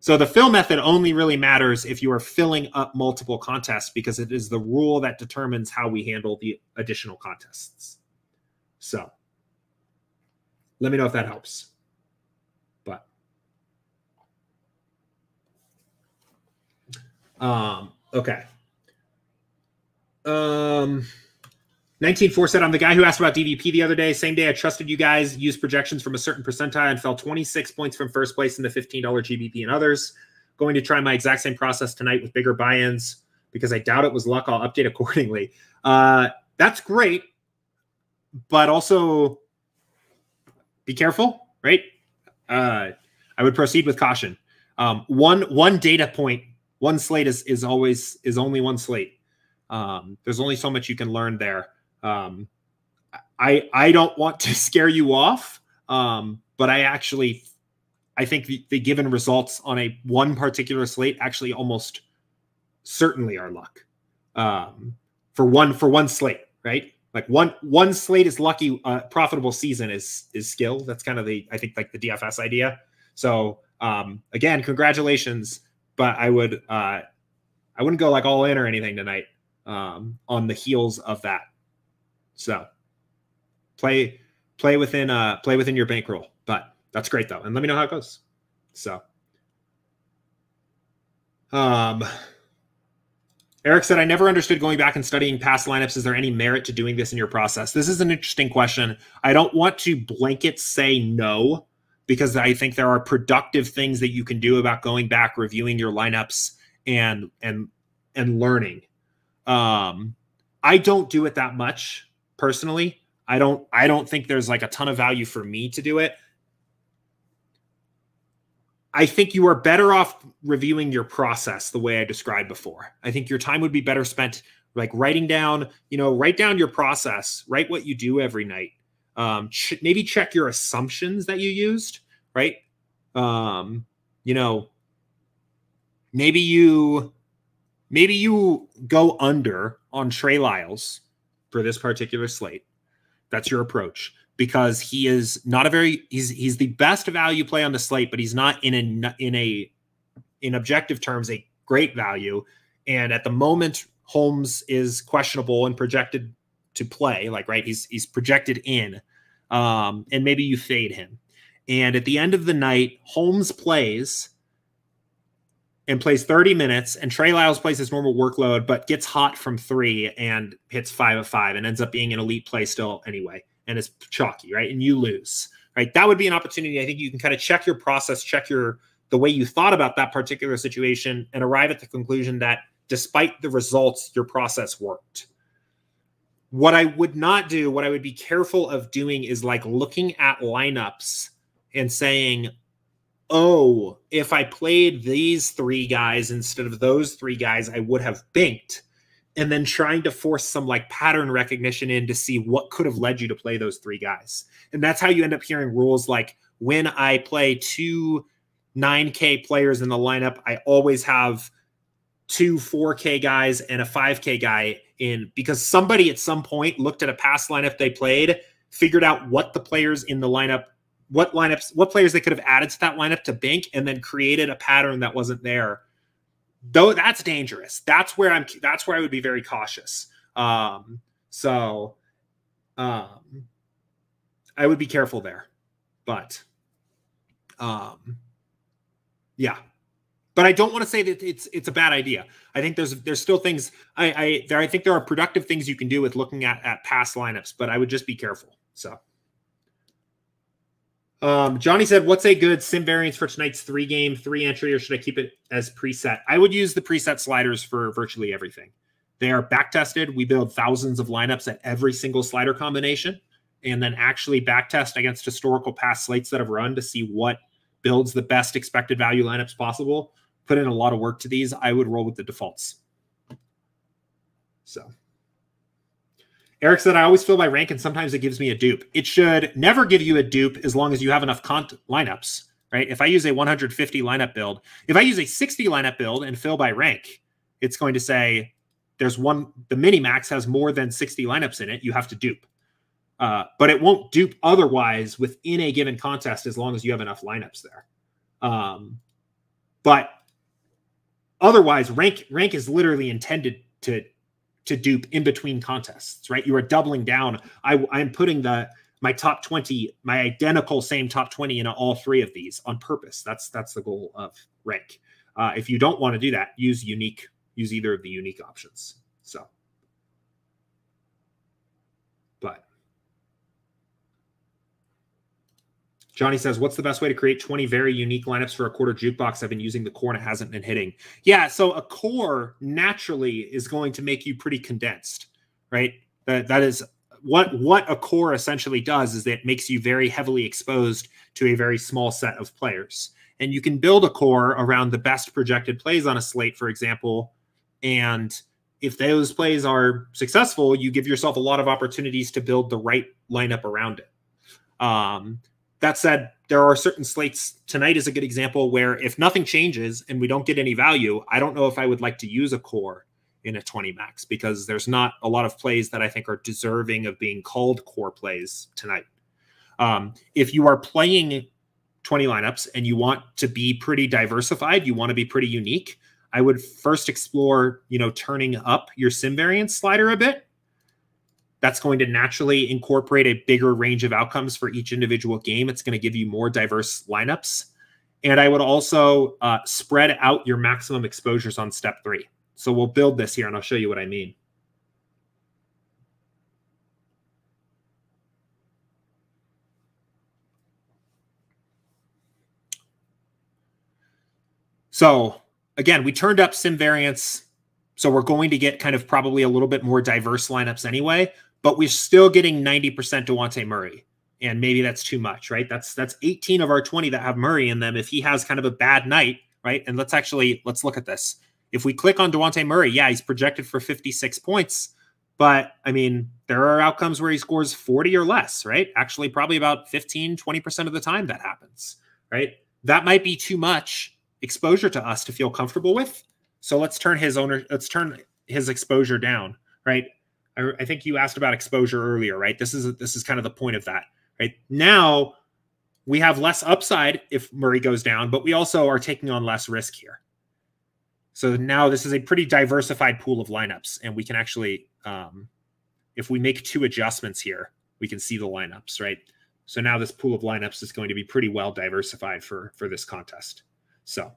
So the fill method only really matters if you are filling up multiple contests because it is the rule that determines how we handle the additional contests. So let me know if that helps. But Um, okay. Um, 194 said, I'm the guy who asked about DVP the other day. Same day I trusted you guys, used projections from a certain percentile and fell 26 points from first place in the $15 GPP and others. Going to try my exact same process tonight with bigger buy ins because I doubt it was luck. I'll update accordingly. Uh, that's great, but also be careful, right? Uh, I would proceed with caution. Um, one one data point, one slate is is always is only one slate. Um, there's only so much you can learn there. Um, I I don't want to scare you off, um, but I actually I think the, the given results on a one particular slate actually almost certainly are luck um, for one for one slate, right? Like one one slate is lucky, uh, profitable season is is skill. That's kind of the I think like the DFS idea. So um, again, congratulations, but I would uh, I wouldn't go like all in or anything tonight um, on the heels of that. So play play within uh play within your bankroll. But that's great though. And let me know how it goes. So um Eric said, I never understood going back and studying past lineups. Is there any merit to doing this in your process? This is an interesting question. I don't want to blanket say no because I think there are productive things that you can do about going back, reviewing your lineups and and and learning. Um, I don't do it that much personally. I don't I don't think there's like a ton of value for me to do it. I think you are better off reviewing your process the way I described before. I think your time would be better spent like writing down, you know, write down your process, write what you do every night. Um, ch- maybe check your assumptions that you used, right? Um, you know, maybe you maybe you go under on Trey Lyles for this particular slate. That's your approach because he is not a very he's he's the best value play on the slate, but he's not in a in a in objective terms a great value. And at the moment, Holmes is questionable and projected to play. Like right, he's he's projected in, um, and maybe you fade him. And at the end of the night, Holmes plays and plays 30 minutes, and Trey Lyles plays his normal workload, but gets hot from three and hits five of five and ends up being an elite play still anyway, and it's chalky, right? And you lose, right? That would be an opportunity. I think you can kind of check your process, check your the way you thought about that particular situation, and arrive at the conclusion that despite the results, your process worked. What I would not do, what I would be careful of doing is like looking at lineups and saying, oh, if I played these three guys instead of those three guys, I would have banked. And then trying to force some like pattern recognition in to see what could have led you to play those three guys. And that's how you end up hearing rules like when I play two 9K players in the lineup, I always have two 4K guys and a 5K guy in because somebody at some point looked at a past lineup they played, figured out what the players in the lineup what lineups, what players they could have added to that lineup to bank, and then created a pattern that wasn't there. Though that's dangerous. That's where I'm. That's where I would be very cautious. Um, so, um, I would be careful there. But, um, yeah, but I don't want to say that it's it's a bad idea. I think there's there's still things I I there I think there are productive things you can do with looking at at past lineups, but I would just be careful. So. Um, Johnny said, "What's a good sim variance for tonight's three game, three entry, or should I keep it as preset?" I would use the preset sliders for virtually everything. They are back tested. We build thousands of lineups at every single slider combination, and then actually back test against historical past slates that have run to see what builds the best expected value lineups possible. Put in a lot of work to these. I would roll with the defaults. So. Eric said, I always fill my rank and sometimes it gives me a dupe. It should never give you a dupe as long as you have enough cont lineups, right? If I use a 150 lineup build, if I use a 60 lineup build and fill by rank, it's going to say there's one, the mini max has more than 60 lineups in it. You have to dupe. Uh, but it won't dupe otherwise within a given contest as long as you have enough lineups there. Um, but otherwise, rank rank is literally intended to to dupe in between contests, right? You are doubling down. I, I'm putting the my top 20, my identical same top 20 in all three of these on purpose. That's that's the goal of rank. Uh, if you don't want to do that, use unique, use either of the unique options. So, but Johnny says, What's the best way to create 20 very unique lineups for a quarter jukebox? I've been using the core and it hasn't been hitting. Yeah, so a core naturally is going to make you pretty condensed, right? That, that is what what a core essentially does is that it makes you very heavily exposed to a very small set of players. And you can build a core around the best projected plays on a slate, for example. And if those plays are successful, you give yourself a lot of opportunities to build the right lineup around it. Um, that said, there are certain slates. Tonight is a good example where if nothing changes and we don't get any value, I don't know if I would like to use a core in a 20 max because there's not a lot of plays that I think are deserving of being called core plays tonight. Um, if you are playing 20 lineups and you want to be pretty diversified, you want to be pretty unique, I would first explore, you know, turning up your sim variance slider a bit that's going to naturally incorporate a bigger range of outcomes for each individual game. It's going to give you more diverse lineups. And I would also uh, spread out your maximum exposures on step three. So we'll build this here and I'll show you what I mean. So again, we turned up sim variance. So we're going to get kind of probably a little bit more diverse lineups anyway but we're still getting 90% Dejounte Murray. And maybe that's too much, right? That's that's 18 of our 20 that have Murray in them. If he has kind of a bad night, right? And let's actually let's look at this. If we click on Dejounte Murray, yeah, he's projected for 56 points. But I mean, there are outcomes where he scores 40 or less, right? Actually, probably about 15, 20% of the time that happens, right? That might be too much exposure to us to feel comfortable with. So let's turn his owner, let's turn his exposure down, right? I, I think you asked about exposure earlier, right? This is this is kind of the point of that, right? Now we have less upside if Murray goes down, but we also are taking on less risk here. So now this is a pretty diversified pool of lineups, and we can actually, um, if we make two adjustments here, we can see the lineups, right? So now this pool of lineups is going to be pretty well diversified for for this contest. So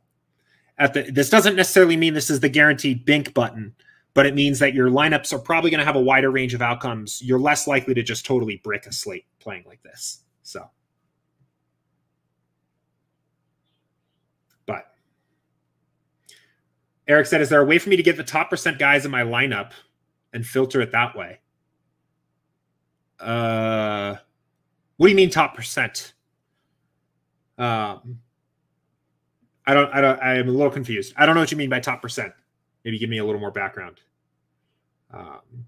at the this doesn't necessarily mean this is the guaranteed bink button but it means that your lineups are probably going to have a wider range of outcomes. You're less likely to just totally brick a slate playing like this. So, but Eric said, Is there a way for me to get the top percent guys in my lineup and filter it that way? Uh, what do you mean top percent? Um, I don't, I don't, I am a little confused. I don't know what you mean by top percent. Maybe give me a little more background. Um,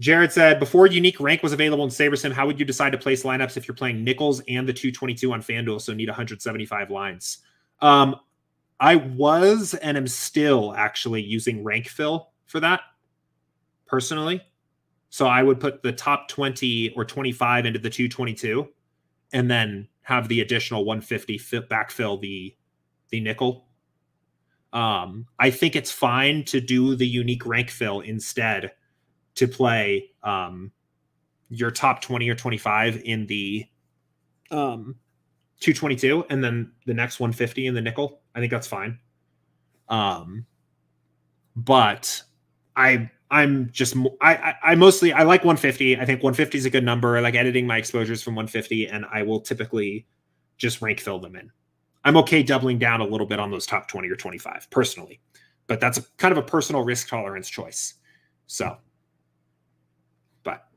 Jared said, before unique rank was available in SaberSim, how would you decide to place lineups if you're playing nickels and the 222 on FanDuel, so need 175 lines? Um, I was and am still actually using rank fill for that personally. So I would put the top 20 or 25 into the 222 and then have the additional 150 backfill the the nickel um, I think it's fine to do the unique rank fill instead to play um, your top 20 or 25 in the um, 222 and then the next 150 in the nickel. I think that's fine. Um, but I I'm just I, I, I mostly I like 150. I think 150 is a good number. I like editing my exposures from 150, and I will typically just rank fill them in. I'm okay doubling down a little bit on those top 20 or 25 personally, but that's a, kind of a personal risk tolerance choice. So, but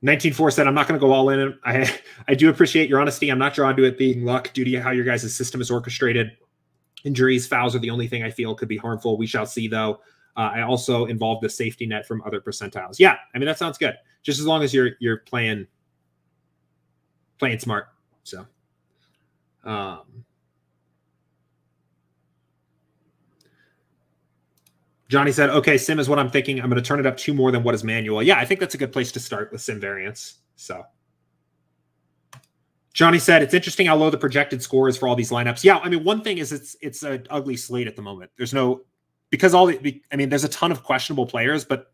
194 said, I'm not going to go all in. I, I do appreciate your honesty. I'm not drawn to it being luck due to how your guys' system is orchestrated. Injuries, fouls are the only thing I feel could be harmful. We shall see, though. Uh, I also involved the safety net from other percentiles. Yeah, I mean that sounds good. Just as long as you're you're playing playing smart. So um, Johnny said, okay, sim is what I'm thinking. I'm going to turn it up two more than what is manual. Yeah, I think that's a good place to start with sim variance. So Johnny said, it's interesting how low the projected score is for all these lineups. Yeah, I mean, one thing is it's it's an ugly slate at the moment. There's no because all the I mean, there's a ton of questionable players, but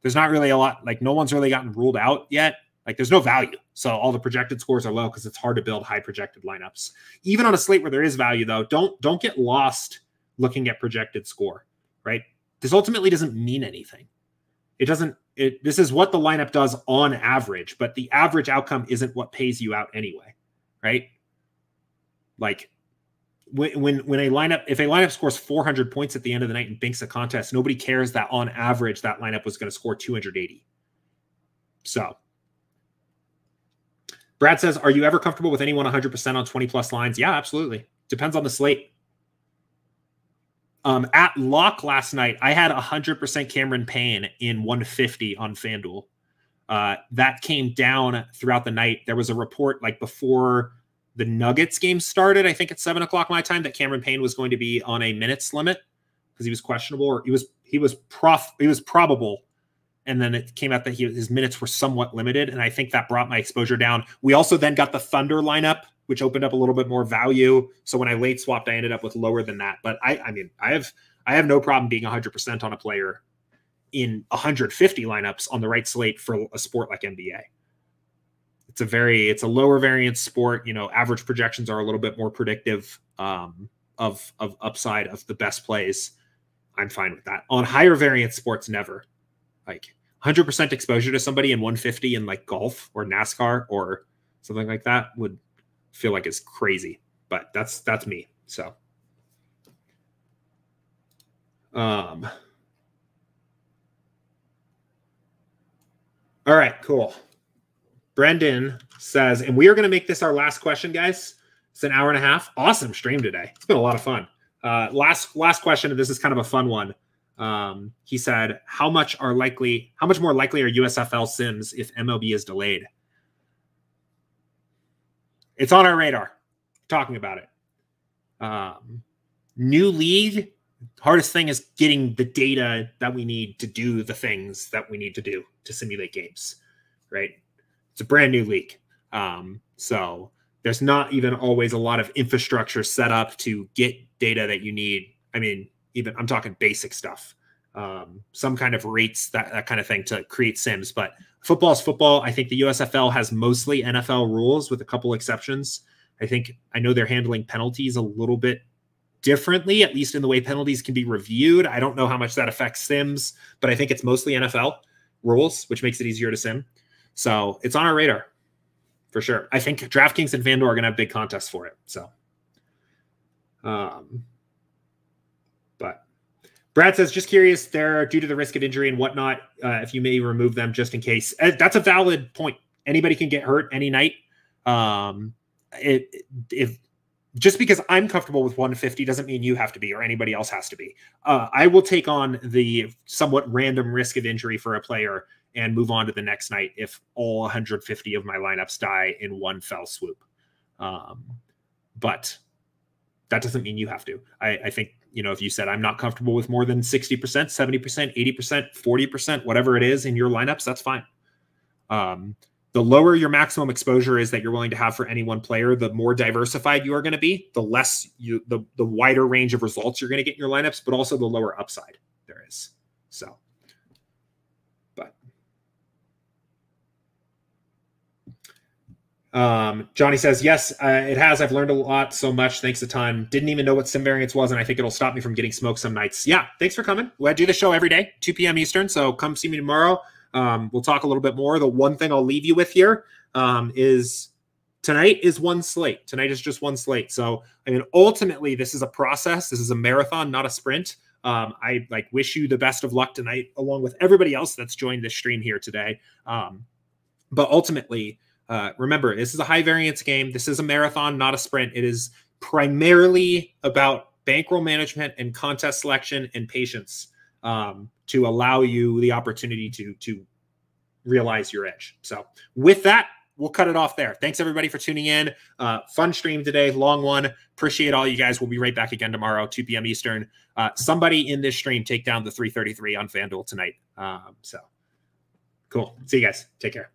there's not really a lot like no one's really gotten ruled out yet. Like there's no value. So all the projected scores are low because it's hard to build high projected lineups. Even on a slate where there is value though, don't don't get lost looking at projected score, right? This ultimately doesn't mean anything. It doesn't it this is what the lineup does on average, but the average outcome isn't what pays you out anyway, right? Like when when a lineup if a lineup scores 400 points at the end of the night and binks a contest, nobody cares that on average that lineup was going to score 280. So Brad says, Are you ever comfortable with anyone 100% on 20 plus lines? Yeah, absolutely. Depends on the slate. Um, at lock last night, I had 100% Cameron Payne in 150 on FanDuel. Uh, that came down throughout the night. There was a report like before the Nuggets game started, I think at seven o'clock my time, that Cameron Payne was going to be on a minutes limit because he was questionable or he was he was prof he was probable and then it came out that he, his minutes were somewhat limited, and I think that brought my exposure down. We also then got the Thunder lineup, which opened up a little bit more value. So when I late swapped, I ended up with lower than that. But I, I mean, I have I have no problem being 100% on a player in 150 lineups on the right slate for a sport like NBA. It's a very it's a lower variance sport. You know, average projections are a little bit more predictive um, of of upside of the best plays. I'm fine with that. On higher variance sports, never like 100% exposure to somebody in 150 in like golf or NASCAR or something like that would feel like it's crazy. But that's that's me. So um All right, cool. Brendan says, and we are going to make this our last question, guys. It's an hour and a half. Awesome stream today. It's been a lot of fun. Uh, last last question. and This is kind of a fun one. Um, he said, "How much are likely? How much more likely are USFL sims if MLB is delayed?" It's on our radar. Talking about it. Um, new league. Hardest thing is getting the data that we need to do the things that we need to do to simulate games. Right. It's a brand new league. Um, so there's not even always a lot of infrastructure set up to get data that you need. I mean, even I'm talking basic stuff, um, some kind of rates, that, that kind of thing to create sims. But football is football. I think the USFL has mostly NFL rules with a couple exceptions. I think I know they're handling penalties a little bit differently, at least in the way penalties can be reviewed. I don't know how much that affects sims, but I think it's mostly NFL rules, which makes it easier to sim. So it's on our radar for sure. I think DraftKings and FanDuel are going to have big contests for it. So, um, Brad says, just curious, there due to the risk of injury and whatnot, uh, if you may remove them just in case. Uh, that's a valid point. Anybody can get hurt any night. Um, it, if just because I'm comfortable with 150 doesn't mean you have to be or anybody else has to be. Uh, I will take on the somewhat random risk of injury for a player and move on to the next night if all 150 of my lineups die in one fell swoop. Um, but that doesn't mean you have to. I, I think you know, if you said I'm not comfortable with more than 60%, 70%, 80%, 40%, whatever it is in your lineups, that's fine. Um, the lower your maximum exposure is that you're willing to have for any one player, the more diversified you are going to be, the less you the the wider range of results you're going to get in your lineups, but also the lower upside there is. So Um, Johnny says, yes, uh, it has. I've learned a lot, so much. Thanks a ton. Didn't even know what sim variance was, and I think it'll stop me from getting smoked some nights. Yeah, thanks for coming. I do the show every day, 2 p.m. Eastern, so come see me tomorrow. Um, we'll talk a little bit more. The one thing I'll leave you with here um, is tonight is one slate. Tonight is just one slate. So, I mean, ultimately, this is a process. This is a marathon, not a sprint. Um, I like wish you the best of luck tonight, along with everybody else that's joined this stream here today. Um, but ultimately, uh, remember, this is a high variance game. This is a marathon, not a sprint. It is primarily about bankroll management and contest selection and patience um, to allow you the opportunity to to realize your edge. So, with that, we'll cut it off there. Thanks everybody for tuning in. Uh, fun stream today, long one. Appreciate all you guys. We'll be right back again tomorrow, 2 p.m. Eastern. Uh, somebody in this stream take down the 333 on FanDuel tonight. Um, so cool. See you guys. Take care.